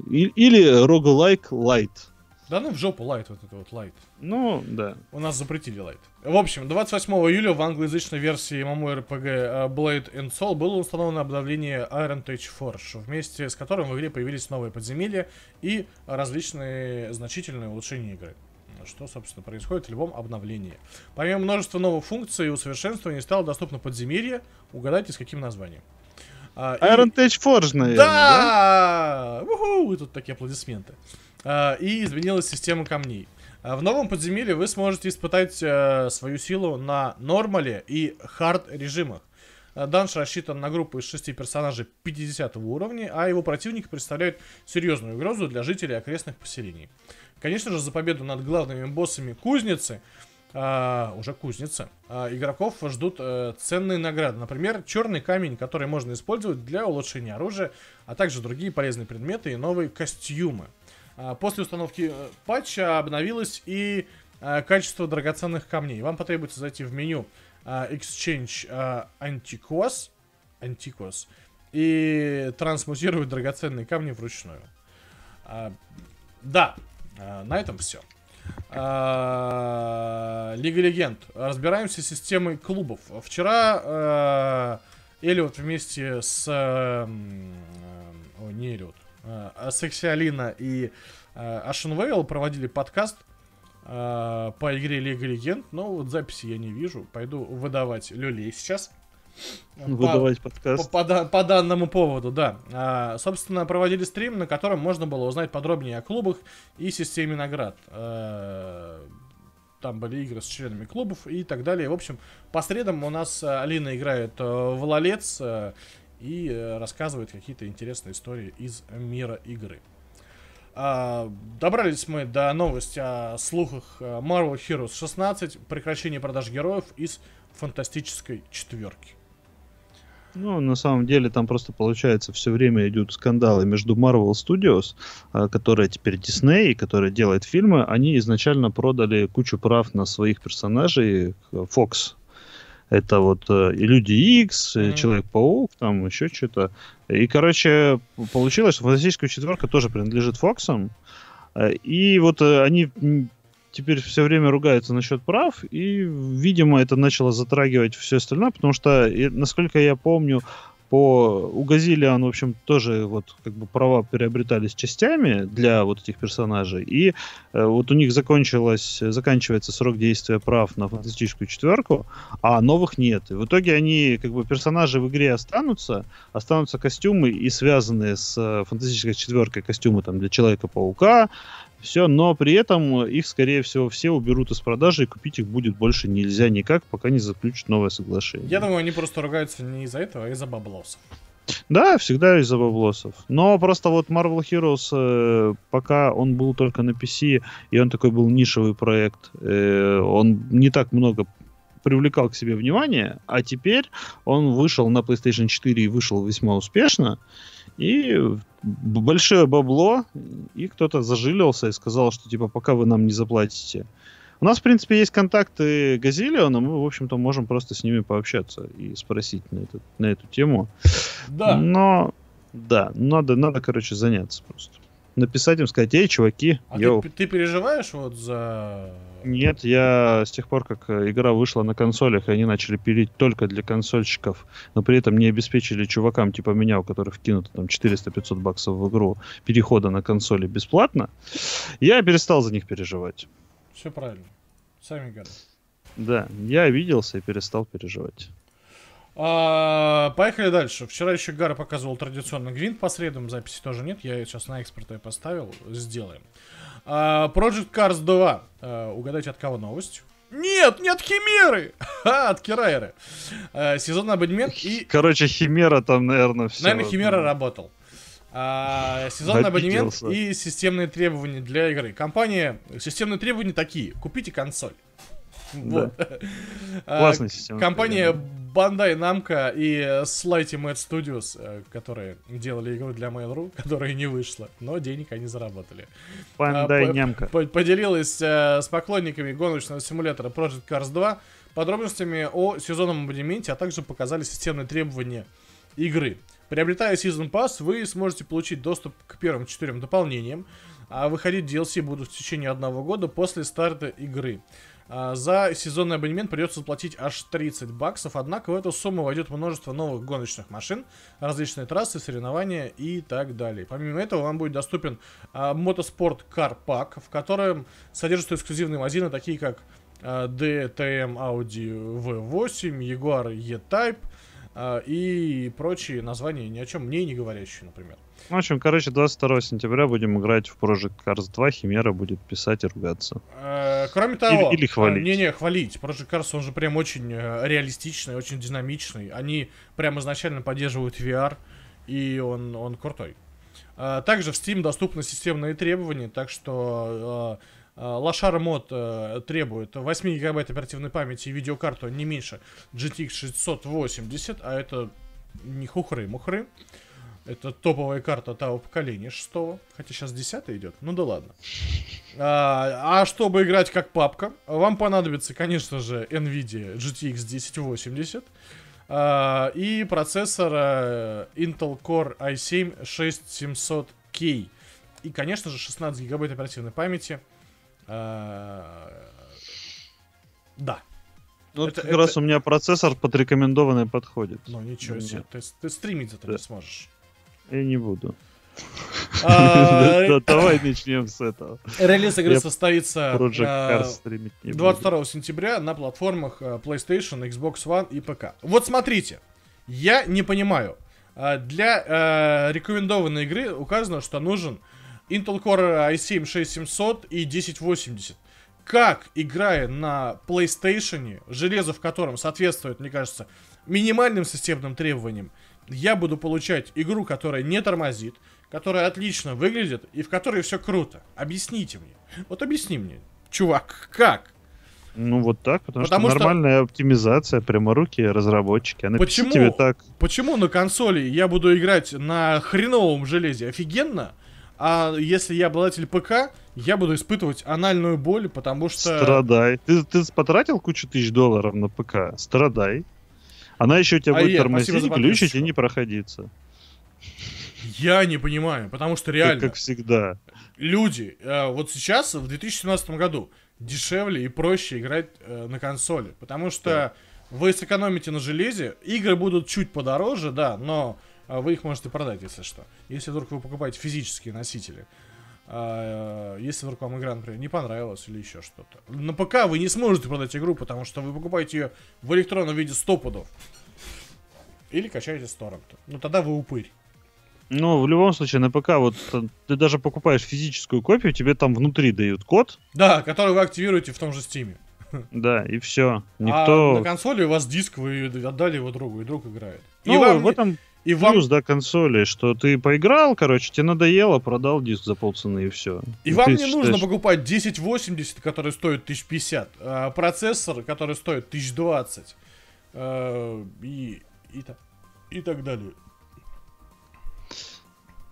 или roguelike light. Да ну в жопу лайт вот это вот лайт. Ну, да. У нас запретили лайт. В общем, 28 июля в англоязычной версии MMORPG э, Blade and Soul было установлено обновление Iron Touch Forge, вместе с которым в игре появились новые подземелья и различные значительные улучшения игры что, собственно, происходит в любом обновлении. Помимо множества новых функций и усовершенствований стало доступно подземелье. Угадайте, с каким названием. А, Iron и... Touch Forge, наверное, да! да? И тут такие аплодисменты. А, и изменилась система камней. А, в новом подземелье вы сможете испытать э, свою силу на нормале и хард режимах. А, данж рассчитан на группу из шести персонажей 50 уровня, а его противники представляют серьезную угрозу для жителей окрестных поселений. Конечно же, за победу над главными боссами кузницы, а, уже кузница, а, игроков ждут а, ценные награды. Например, черный камень, который можно использовать для улучшения оружия, а также другие полезные предметы и новые костюмы. А, после установки э, патча обновилось и а, качество драгоценных камней. Вам потребуется зайти в меню а, Exchange Antiquos, Antiquos и трансмутировать драгоценные камни вручную. Да, на этом все. Лига Легенд. Разбираемся с системой клубов. Вчера Элиот вместе с... Ой, не Элиот. Э, Секси Алина и Ашен Вейл проводили подкаст э, по игре Лига Легенд, но вот записи я не вижу. Пойду выдавать люлей сейчас. Выдавать по, подкаст. По, по, по данному поводу, да. А, собственно, проводили стрим, на котором можно было узнать подробнее о клубах и системе наград. А, там были игры с членами клубов и так далее. В общем, по средам у нас Алина играет в Лолец и э, рассказывает какие-то интересные истории из мира игры. А, добрались мы до новости о слухах э, Marvel Heroes 16, прекращение продаж героев из фантастической четверки. Ну, на самом деле, там просто, получается, все время идут скандалы между Marvel Studios, а, которая теперь Disney, которая делает фильмы. Они изначально продали кучу прав на своих персонажей Fox. Это вот э, и Люди Икс, mm-hmm. Человек-паук, там еще что-то. И, короче, получилось, что Фантастическая четверка тоже принадлежит Фоксам. Э, и вот э, они теперь все время ругаются насчет прав, и, видимо, это начало затрагивать все остальное, потому что, насколько я помню, по у Газилиан, в общем, тоже вот как бы права приобретались частями для вот этих персонажей, и э, вот у них закончилось, заканчивается срок действия прав на фантастическую четверку, а новых нет. И в итоге они, как бы, персонажи в игре останутся, останутся костюмы и связанные с э, фантастической четверкой костюмы там для Человека-паука, все, но при этом их, скорее всего, все уберут из продажи, и купить их будет больше нельзя никак, пока не заключат новое соглашение. Я думаю, они просто ругаются не из-за этого, а из-за баблосов. Да, всегда из-за баблосов. Но просто вот Marvel Heroes, э, пока он был только на PC, и он такой был нишевый проект, э, он не так много привлекал к себе внимание, а теперь он вышел на PlayStation 4 и вышел весьма успешно. И большое бабло, и кто-то зажилился и сказал, что типа пока вы нам не заплатите. У нас, в принципе, есть контакты Газилиона, мы, в общем-то, можем просто с ними пообщаться и спросить на, этот, на эту тему. Да. Но, да, надо, надо, короче, заняться просто написать им, сказать, эй, чуваки, а йоу. Ты, ты переживаешь вот за... Нет, я с тех пор, как э, игра вышла на консолях, и они начали пилить только для консольщиков, но при этом не обеспечили чувакам типа меня, у которых вкинуто там 400-500 баксов в игру, перехода на консоли бесплатно, я перестал за них переживать. Все правильно. Сами годы. Да, я обиделся и перестал переживать. А, поехали дальше. Вчера еще Гара показывал традиционный гвинт по средам, записи тоже нет. Я сейчас на экспорт ее поставил. Сделаем. А, Project Cars 2. А, угадайте, от кого новость? Нет, не от Химеры! А, от Кирайры. А, сезонный абонемент и... Короче, Химера там, наверное, все. Наверное, Химера работал. А, сезонный абонемент и системные требования для игры. Компания... Системные требования такие. Купите консоль. Вот. А, Классная система. Компания Bandai Namco и Slighty Mad Studios, э, которые делали игру для Mail.ru, которая не вышла, но денег они заработали. Bandai а, Namco. Поделилась э, с поклонниками гоночного симулятора Project Cars 2 подробностями о сезонном абонементе, а также показали системные требования игры. Приобретая Season Pass, вы сможете получить доступ к первым четырем дополнениям, а выходить DLC будут в течение одного года после старта игры. А, за сезонный абонемент придется заплатить аж 30 баксов, однако в эту сумму войдет множество новых гоночных машин, различные трассы, соревнования и так далее. Помимо этого вам будет доступен а, Motorsport Car Pack, в котором содержатся эксклюзивные магазины, такие как а, DTM Audi V8, Jaguar E-Type а, и прочие названия ни о чем мне не говорящие, например. В общем, короче, 22 сентября будем играть в Project Cars 2. Химера будет писать и ругаться. Э, кроме того... Или, или хвалить. Не-не, хвалить. Project Cars, он же прям очень э, реалистичный, очень динамичный. Они прям изначально поддерживают VR, и он, он крутой. Э, также в Steam доступны системные требования, так что... Лошара мод э, требует 8 гигабайт оперативной памяти и видеокарту не меньше GTX 680, а это не хухры-мухры. Это топовая карта того поколения шестого. Хотя сейчас десятая идет. Ну да ладно. А, а чтобы играть как папка, вам понадобится, конечно же, NVIDIA GTX 1080 а, и процессор а, Intel Core i7 6700K. И, конечно же, 16 гигабайт оперативной памяти. А, да. Ну, это, как это... раз у меня процессор под рекомендованный подходит. Ну, ничего себе. Ты, ты стримить это да. не сможешь. Я не буду. А, давай начнем с этого. Релиз игры состоится 22 а, сентября на платформах а, PlayStation, Xbox One и ПК. Вот смотрите, я не понимаю. Для рекомендованной игры указано, что нужен Intel Core i7 6700 и 1080. Как, играя на PlayStation, железо в котором соответствует, мне кажется, минимальным системным требованиям, я буду получать игру, которая не тормозит, которая отлично выглядит и в которой все круто. Объясните мне. Вот объясни мне, чувак, как? Ну вот так, потому, потому что, что нормальная оптимизация, пряморуки разработчики. А почему, тебе так. почему на консоли я буду играть на хреновом железе офигенно, а если я обладатель ПК, я буду испытывать анальную боль, потому что... Страдай. Ты, ты потратил кучу тысяч долларов на ПК? Страдай. Она еще у тебя а будет я, тормозить, глючить и не проходиться. Я не понимаю, потому что реально... Как, как всегда. Люди, э, вот сейчас, в 2017 году, дешевле и проще играть э, на консоли, потому что да. вы сэкономите на железе, игры будут чуть подороже, да, но вы их можете продать, если что. Если вдруг вы покупаете физические носители. А, если вдруг вам игра, например, не понравилась или еще что-то. На ПК вы не сможете продать игру, потому что вы покупаете ее в электронном виде 100 пудов. Или качаете с торрента. Ну тогда вы упырь. Ну, в любом случае, на ПК вот ты даже покупаешь физическую копию, тебе там внутри дают код. Да, который вы активируете в том же Стиме. Да, и все. Никто... А на консоли у вас диск, вы отдали его другу, и друг играет. Ну, и вам... в этом и вам... плюс, да, консоли, что ты поиграл, короче, тебе надоело, продал диск за полцены, и все. И, и вам не считаешь... нужно покупать 1080, который стоит 1050, а процессор, который стоит 1020, а, и, и, и так далее.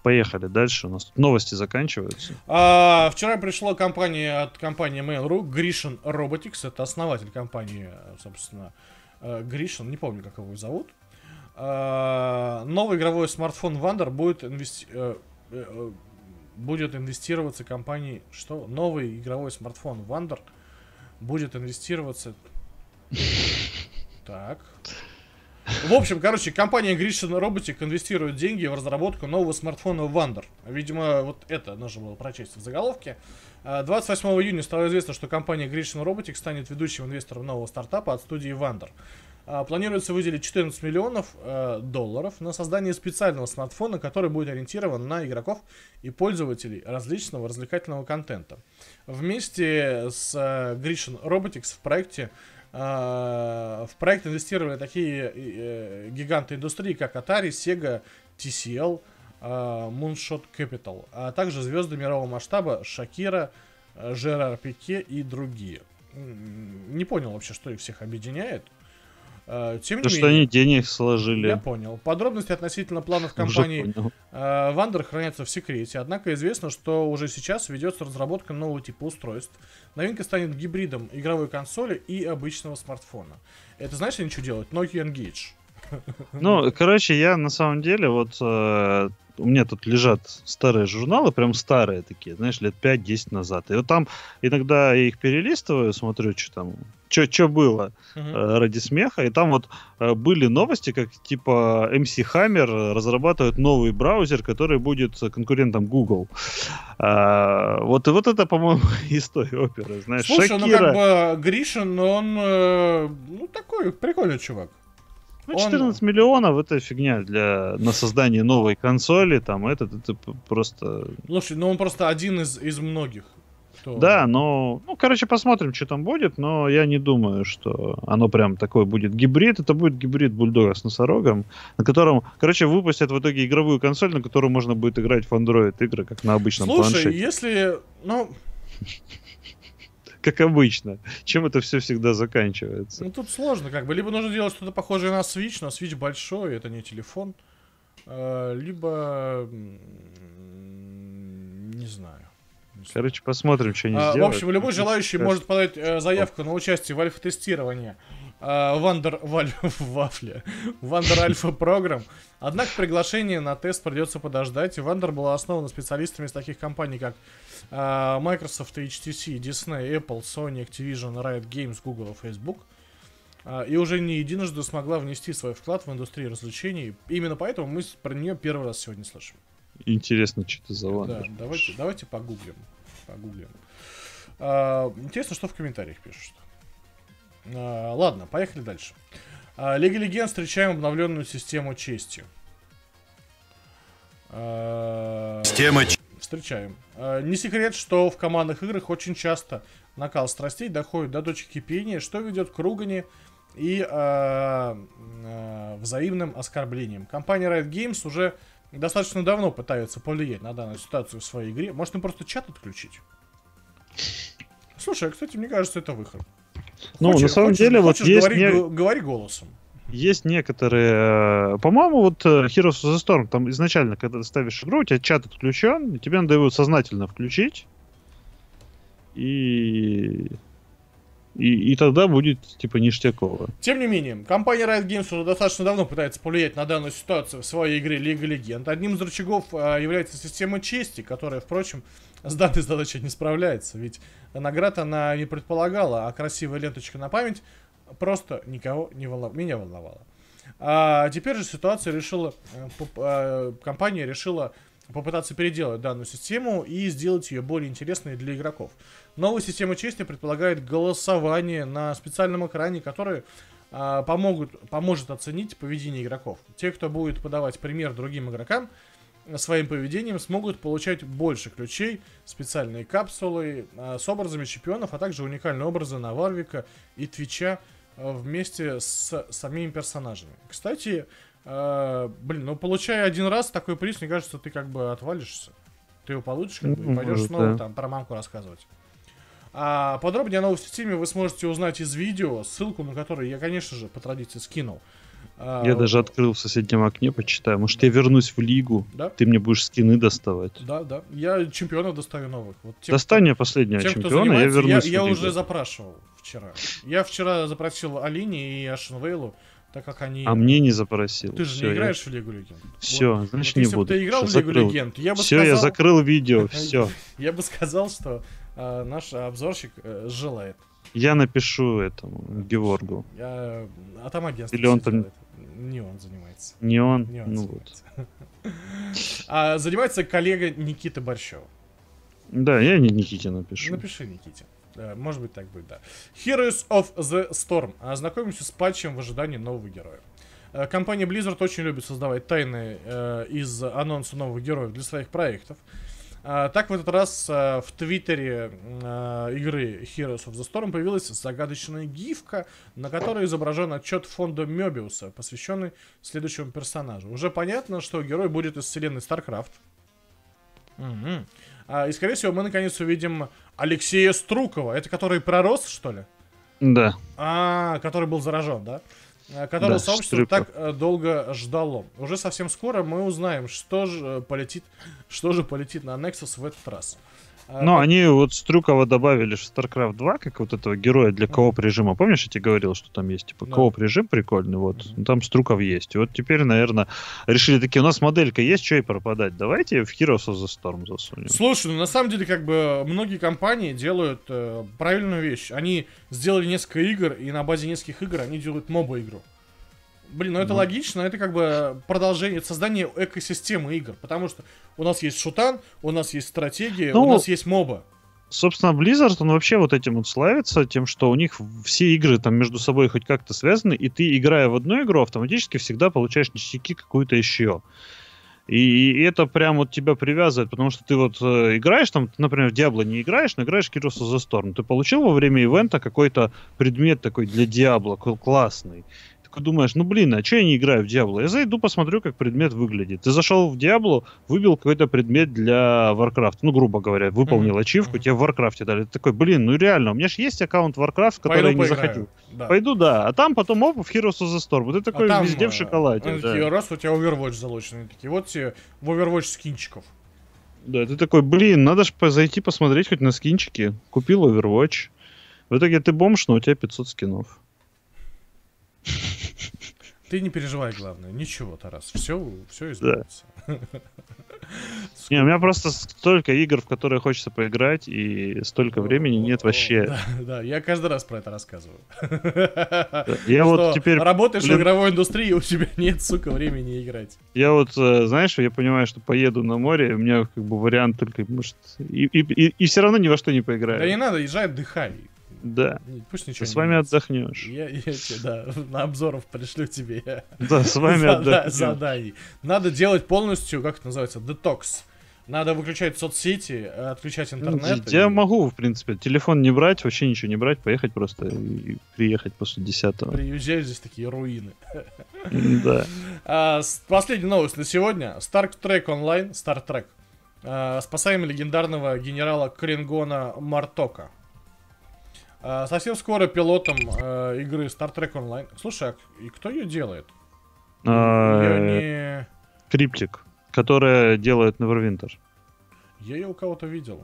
Поехали дальше. У нас тут новости заканчиваются. А, вчера пришла компания от компании Mail.ru Grishin Robotics. Это основатель компании, собственно, э, Гришин. Не помню, как его зовут. А, новый игровой смартфон Wander будет, инвести... Э, э, будет инвестироваться компанией... Что? Новый игровой смартфон Wander будет инвестироваться... Так. В общем, короче, компания Grishin Robotic инвестирует деньги в разработку нового смартфона Wander. Видимо, вот это нужно было прочесть в заголовке. 28 а, июня стало известно, что компания Grishin Robotic станет ведущим инвестором нового стартапа от студии Wander. А, планируется выделить 14 миллионов э, долларов на создание специального смартфона, который будет ориентирован на игроков и пользователей различного развлекательного контента. Вместе с э, Grishin Robotics в проекте а, в проект инвестировали такие э, гиганты индустрии, как Atari, Sega, TCL, Moonshot Capital, а также звезды мирового масштаба Шакира, Жерар Пике и другие. Не понял вообще, что их всех объединяет. А, тем не То, менее, что они денег сложили. Я понял. Подробности относительно планов компании Вандер хранятся в секрете. Однако известно, что уже сейчас ведется разработка нового типа устройств. Новинка станет гибридом игровой консоли и обычного смартфона. Это знаешь, они что делают? Nokia Engage. Ну, короче, я на самом деле вот э, у меня тут лежат старые журналы, прям старые такие, знаешь, лет 5-10 назад. И вот там иногда я их перелистываю, смотрю, что там, что было uh-huh. ради смеха. И там вот э, были новости, как типа MC Hammer разрабатывает новый браузер, который будет конкурентом Google. А, вот и вот это, по-моему, той оперы, знаешь. Слушай, Шакира... ну как бы Гришин, он э, ну такой прикольный чувак. Ну, 14 он... миллионов это фигня для на создание новой консоли, там этот это просто. Слушай, ну он просто один из, из многих. Кто... Да, но, ну, короче, посмотрим, что там будет, но я не думаю, что оно прям такой будет гибрид. Это будет гибрид бульдога с носорогом, на котором, короче, выпустят в итоге игровую консоль, на которую можно будет играть в Android игры, как на обычном Слушай, планшете. если, ну, как обычно. Чем это все всегда заканчивается? Ну тут сложно, как бы. Либо нужно делать что-то похожее на Switch, но Switch большой, это не телефон. А, либо не знаю. Короче, посмотрим, что они а, сделают. В общем, любой желающий может подать э, заявку на участие в альфа-тестировании Wonder Вафля. Wonder Alpha program. Однако приглашение на тест придется подождать. Wonder была основана специалистами из таких компаний, как а, Microsoft, HTC, Disney, Apple, Sony, Activision, Riot Games, Google и Facebook. А, и уже не единожды смогла внести свой вклад в индустрию развлечений. Именно поэтому мы про нее первый раз сегодня слышим. Интересно, что это за Wonder. Да, давайте, давайте погуглим. Погуглим. А, интересно, что в комментариях пишут. А, ладно, поехали дальше. А, Лига Легенд встречаем обновленную систему чести. А, Система Встречаем. А, не секрет, что в командных играх очень часто накал страстей доходит до точки кипения, что ведет к ругани и э, э, взаимным оскорблениям. Компания Riot Games уже достаточно давно пытается повлиять на данную ситуацию в своей игре. Может, им просто чат отключить? Слушай, а, кстати, мне кажется, это выход. Ну, Хочешь- на самом хочешь- деле, вот хочешь, есть говори, не- говори голосом. Есть некоторые... э, По-моему, вот э, Heroes of the Storm, там изначально, когда ты ставишь игру, у тебя чат отключен, и тебе надо его сознательно включить. И... И, и тогда будет, типа, ништяково. Тем не менее, компания Riot Games уже достаточно давно пытается повлиять на данную ситуацию в своей игре Лига Легенд. Одним из рычагов а, является система чести, которая, впрочем, с данной задачей не справляется. Ведь наград она не предполагала, а красивая ленточка на память просто никого не волновала. Меня волновала. А теперь же ситуация решила, э, э, компания решила попытаться переделать данную систему и сделать ее более интересной для игроков. Новая система чести предполагает голосование на специальном экране, который а, помогут, поможет оценить поведение игроков. Те, кто будет подавать пример другим игрокам, э, своим поведением смогут получать больше ключей, специальные капсулы а, с образами чемпионов, а также уникальные образы на Варвика и Твича э, вместе с самими персонажами. Кстати, э, блин, ну получая один раз такой приз, мне кажется, ты как бы отвалишься. Ты его получишь, как бы, и Ну, пойдешь может, снова да. там про мамку рассказывать. А подробнее о новой системе вы сможете узнать из видео, ссылку на которое я, конечно же, по традиции скинул. А, Я даже открыл в соседнем окне, почитаю. Может, я вернусь в лигу, Да? ты мне будешь скины доставать. Да, да. Я чемпионов достаю новых. Вот те, Достань мне последнего тем, чемпиона, я вернусь я, в лигу. уже запрашивал вчера. Я вчера запросил Алине и Ашенвейлу, так как они... А мне не запросил. Ты же Всё, не я- играешь в Лигу Легенд. Все, Вот. значит Вот не если бы буду. ты играл в Всё, Лигу закрыл. Легенд, я бы Все, сказал... я закрыл видео, все. Я бы сказал, что а, наш обзорщик э, желает. Я напишу этому Геворгу. Я... А там агентство Или он там- делает. Не он занимается. Не он? Не он ну вот. занимается. А, занимается коллега Никита Борщева. Да, я не Никите напишу. Напиши Никите. Да, может быть так будет, да. Heroes of the Storm. Ознакомимся с патчем в ожидании нового героя. Э, Компания Blizzard очень любит создавать тайны э, из анонса новых героев для своих проектов. А, так в этот раз э, в твиттере э, игры Heroes of the Storm появилась загадочная гифка, на которой изображен отчет фонда Мёбиуса, посвященный следующему персонажу. Уже понятно, что герой будет из вселенной StarCraft. Мгм. А, и, скорее всего, мы наконец увидим Алексея Струкова. Это который пророс, что ли? Да. А, который был заражен, да? А, Которого Да, сообщество Струков. так э, долго ждало. Уже совсем скоро мы узнаем, что же э, полетит, что же полетит на Nexus в этот раз. А, Но как- они вот Струкова добавили в StarCraft 2, как вот этого героя для кооп режима. Помнишь, я тебе говорил, что там есть типа Да. кооп режим прикольный, вот. Ну, Там Струков есть. И вот теперь, наверное, решили такие, у нас моделька есть, что и пропадать. Давайте в Heroes of the Storm засунем. Слушай, ну на самом деле, как бы многие компании делают э, правильную вещь. Они сделали несколько игр, и на базе нескольких игр они делают моба игру. Блин, ну это Ну. логично, это как бы продолжение, создание экосистемы игр. Потому что у нас есть шутан, у нас есть стратегия, Ну, у нас есть моба. Собственно, Blizzard, он вообще вот этим вот славится, тем, что у них все игры там между собой хоть как-то связаны, и ты, играя в одну игру, автоматически всегда получаешь ништяки какую-то еще. И, и это прям вот тебя привязывает, потому что ты вот э, играешь там, ты, например, в Diablo не играешь, но играешь Heroes of the Storm. Ты получил во время ивента какой-то предмет такой для кл- классный. Такой думаешь, ну блин, а что я не играю в Diablo? Я зайду, посмотрю, как предмет выглядит. Ты зашел в Diablo, выбил какой-то предмет для Warcraft. Ну, грубо говоря, выполнил Мгм, ачивку, мгм. тебе в Warcraft дали. Ты такой, блин, ну реально, у меня же есть аккаунт Warcraft, в который Пойду я не поиграю. заходил. Да. Пойду, да. А там потом оп, в Heroes of the Storm. Ты А такой там, везде в э, шоколаде. они да. раз у тебя Overwatch залоченный, такие, вот тебе в Overwatch скинчиков. Да, ты такой, блин, надо же зайти посмотреть хоть на скинчики. Купил Overwatch. В итоге ты бомж, но у тебя 500 скинов. Ты не переживай, главное. Ничего, Тарас. Все, все изменится. Не, у меня просто столько игр, в которые хочется поиграть, и столько времени нет вообще. Да, да, я каждый раз про это рассказываю. Я вот теперь, Работаешь в игровой индустрии, у тебя нет, сука, времени играть. я вот, э, знаешь, я понимаю, что поеду на море, у меня как бы вариант только, может, и, все равно ни во что не Да не поиграю. надо, езжай, отдыхай. Да, Не- Пусть ничего ты с вами отдохнешь. Я, я тебе, да, на обзоров пришлю тебе Да, с вами отдохнешь. заданий. Надо делать полностью, как это называется, детокс. Надо выключать соцсети, отключать интернет. Я и... могу, в принципе, телефон не брать, вообще ничего не брать, поехать просто и приехать после 10 Приезжаю, здесь такие руины. Да. А, последняя новость на сегодня. Star Trek Online, Star Trek. А, спасаем легендарного генерала Крингона Мартока. А, совсем скоро пилотом игры Star Trek Online. Слушай, и кто ее делает? Ее не... Криптик которая делает Neverwinter. Я ее у кого-то видел.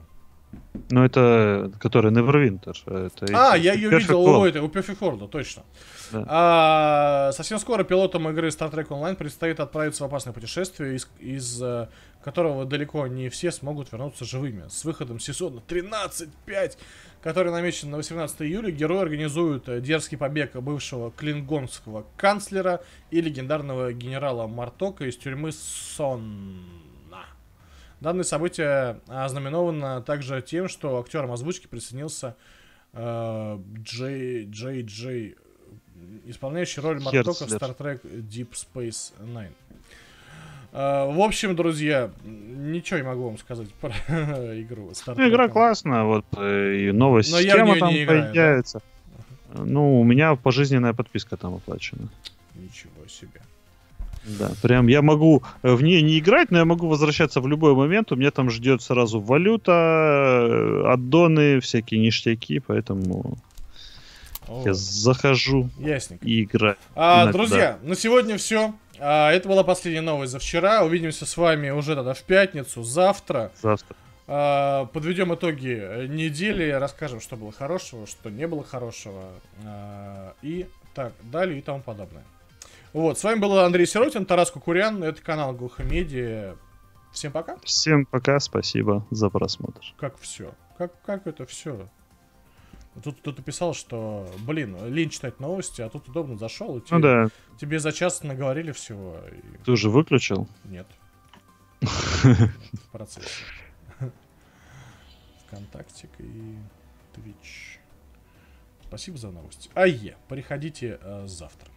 Ну, это, который Neverwinter. Это а, я ее видел у, это, у Perfect World, точно. Да. А, совсем скоро пилотам игры Star Trek Online предстоит отправиться в опасное путешествие, из, из э, которого далеко не все смогут вернуться живыми. С выходом сезона 13.5, который намечен на 18 июля, герои организуют э, дерзкий побег бывшего клингонского канцлера и легендарного генерала Мартока из тюрьмы Сонна. Данное событие ознаменовано также тем, что актером озвучки присоединился э, Джей, Джей Джей, исполняющий роль Мартока в Star Trek Deep Space Nine. Uh, в общем, друзья, ничего не могу вам сказать про игру. Star ну, игра классная, вот э, и новая Но система там играю, появляется. Да? Ну, у меня пожизненная подписка там оплачена. Ничего себе. Да, прям я могу э, в ней не играть, но я могу возвращаться в любой момент. У меня там ждет сразу валюта, э, аддоны, всякие ништяки, поэтому О. я захожу Ясненько. и играю. А, друзья, на сегодня все. А, это была последняя новость за вчера. Увидимся с вами уже тогда в пятницу, завтра. Завтра. А, подведем итоги недели, расскажем, что было хорошего, что не было хорошего. А, и так далее и тому подобное. Вот, с вами был Андрей Сиротин, Тарас Кукурян, это канал Глухомедия. Всем пока. Всем пока, спасибо за просмотр. Как все? Как, как это все? Тут кто-то писал, что, блин, лень читать новости, а тут удобно зашел, и тебе, ну, да. тебе за час наговорили всего. И... Ты уже выключил? Нет. В процессе. Вконтакте и Twitch. Спасибо за новости. Ае, приходите э, завтра.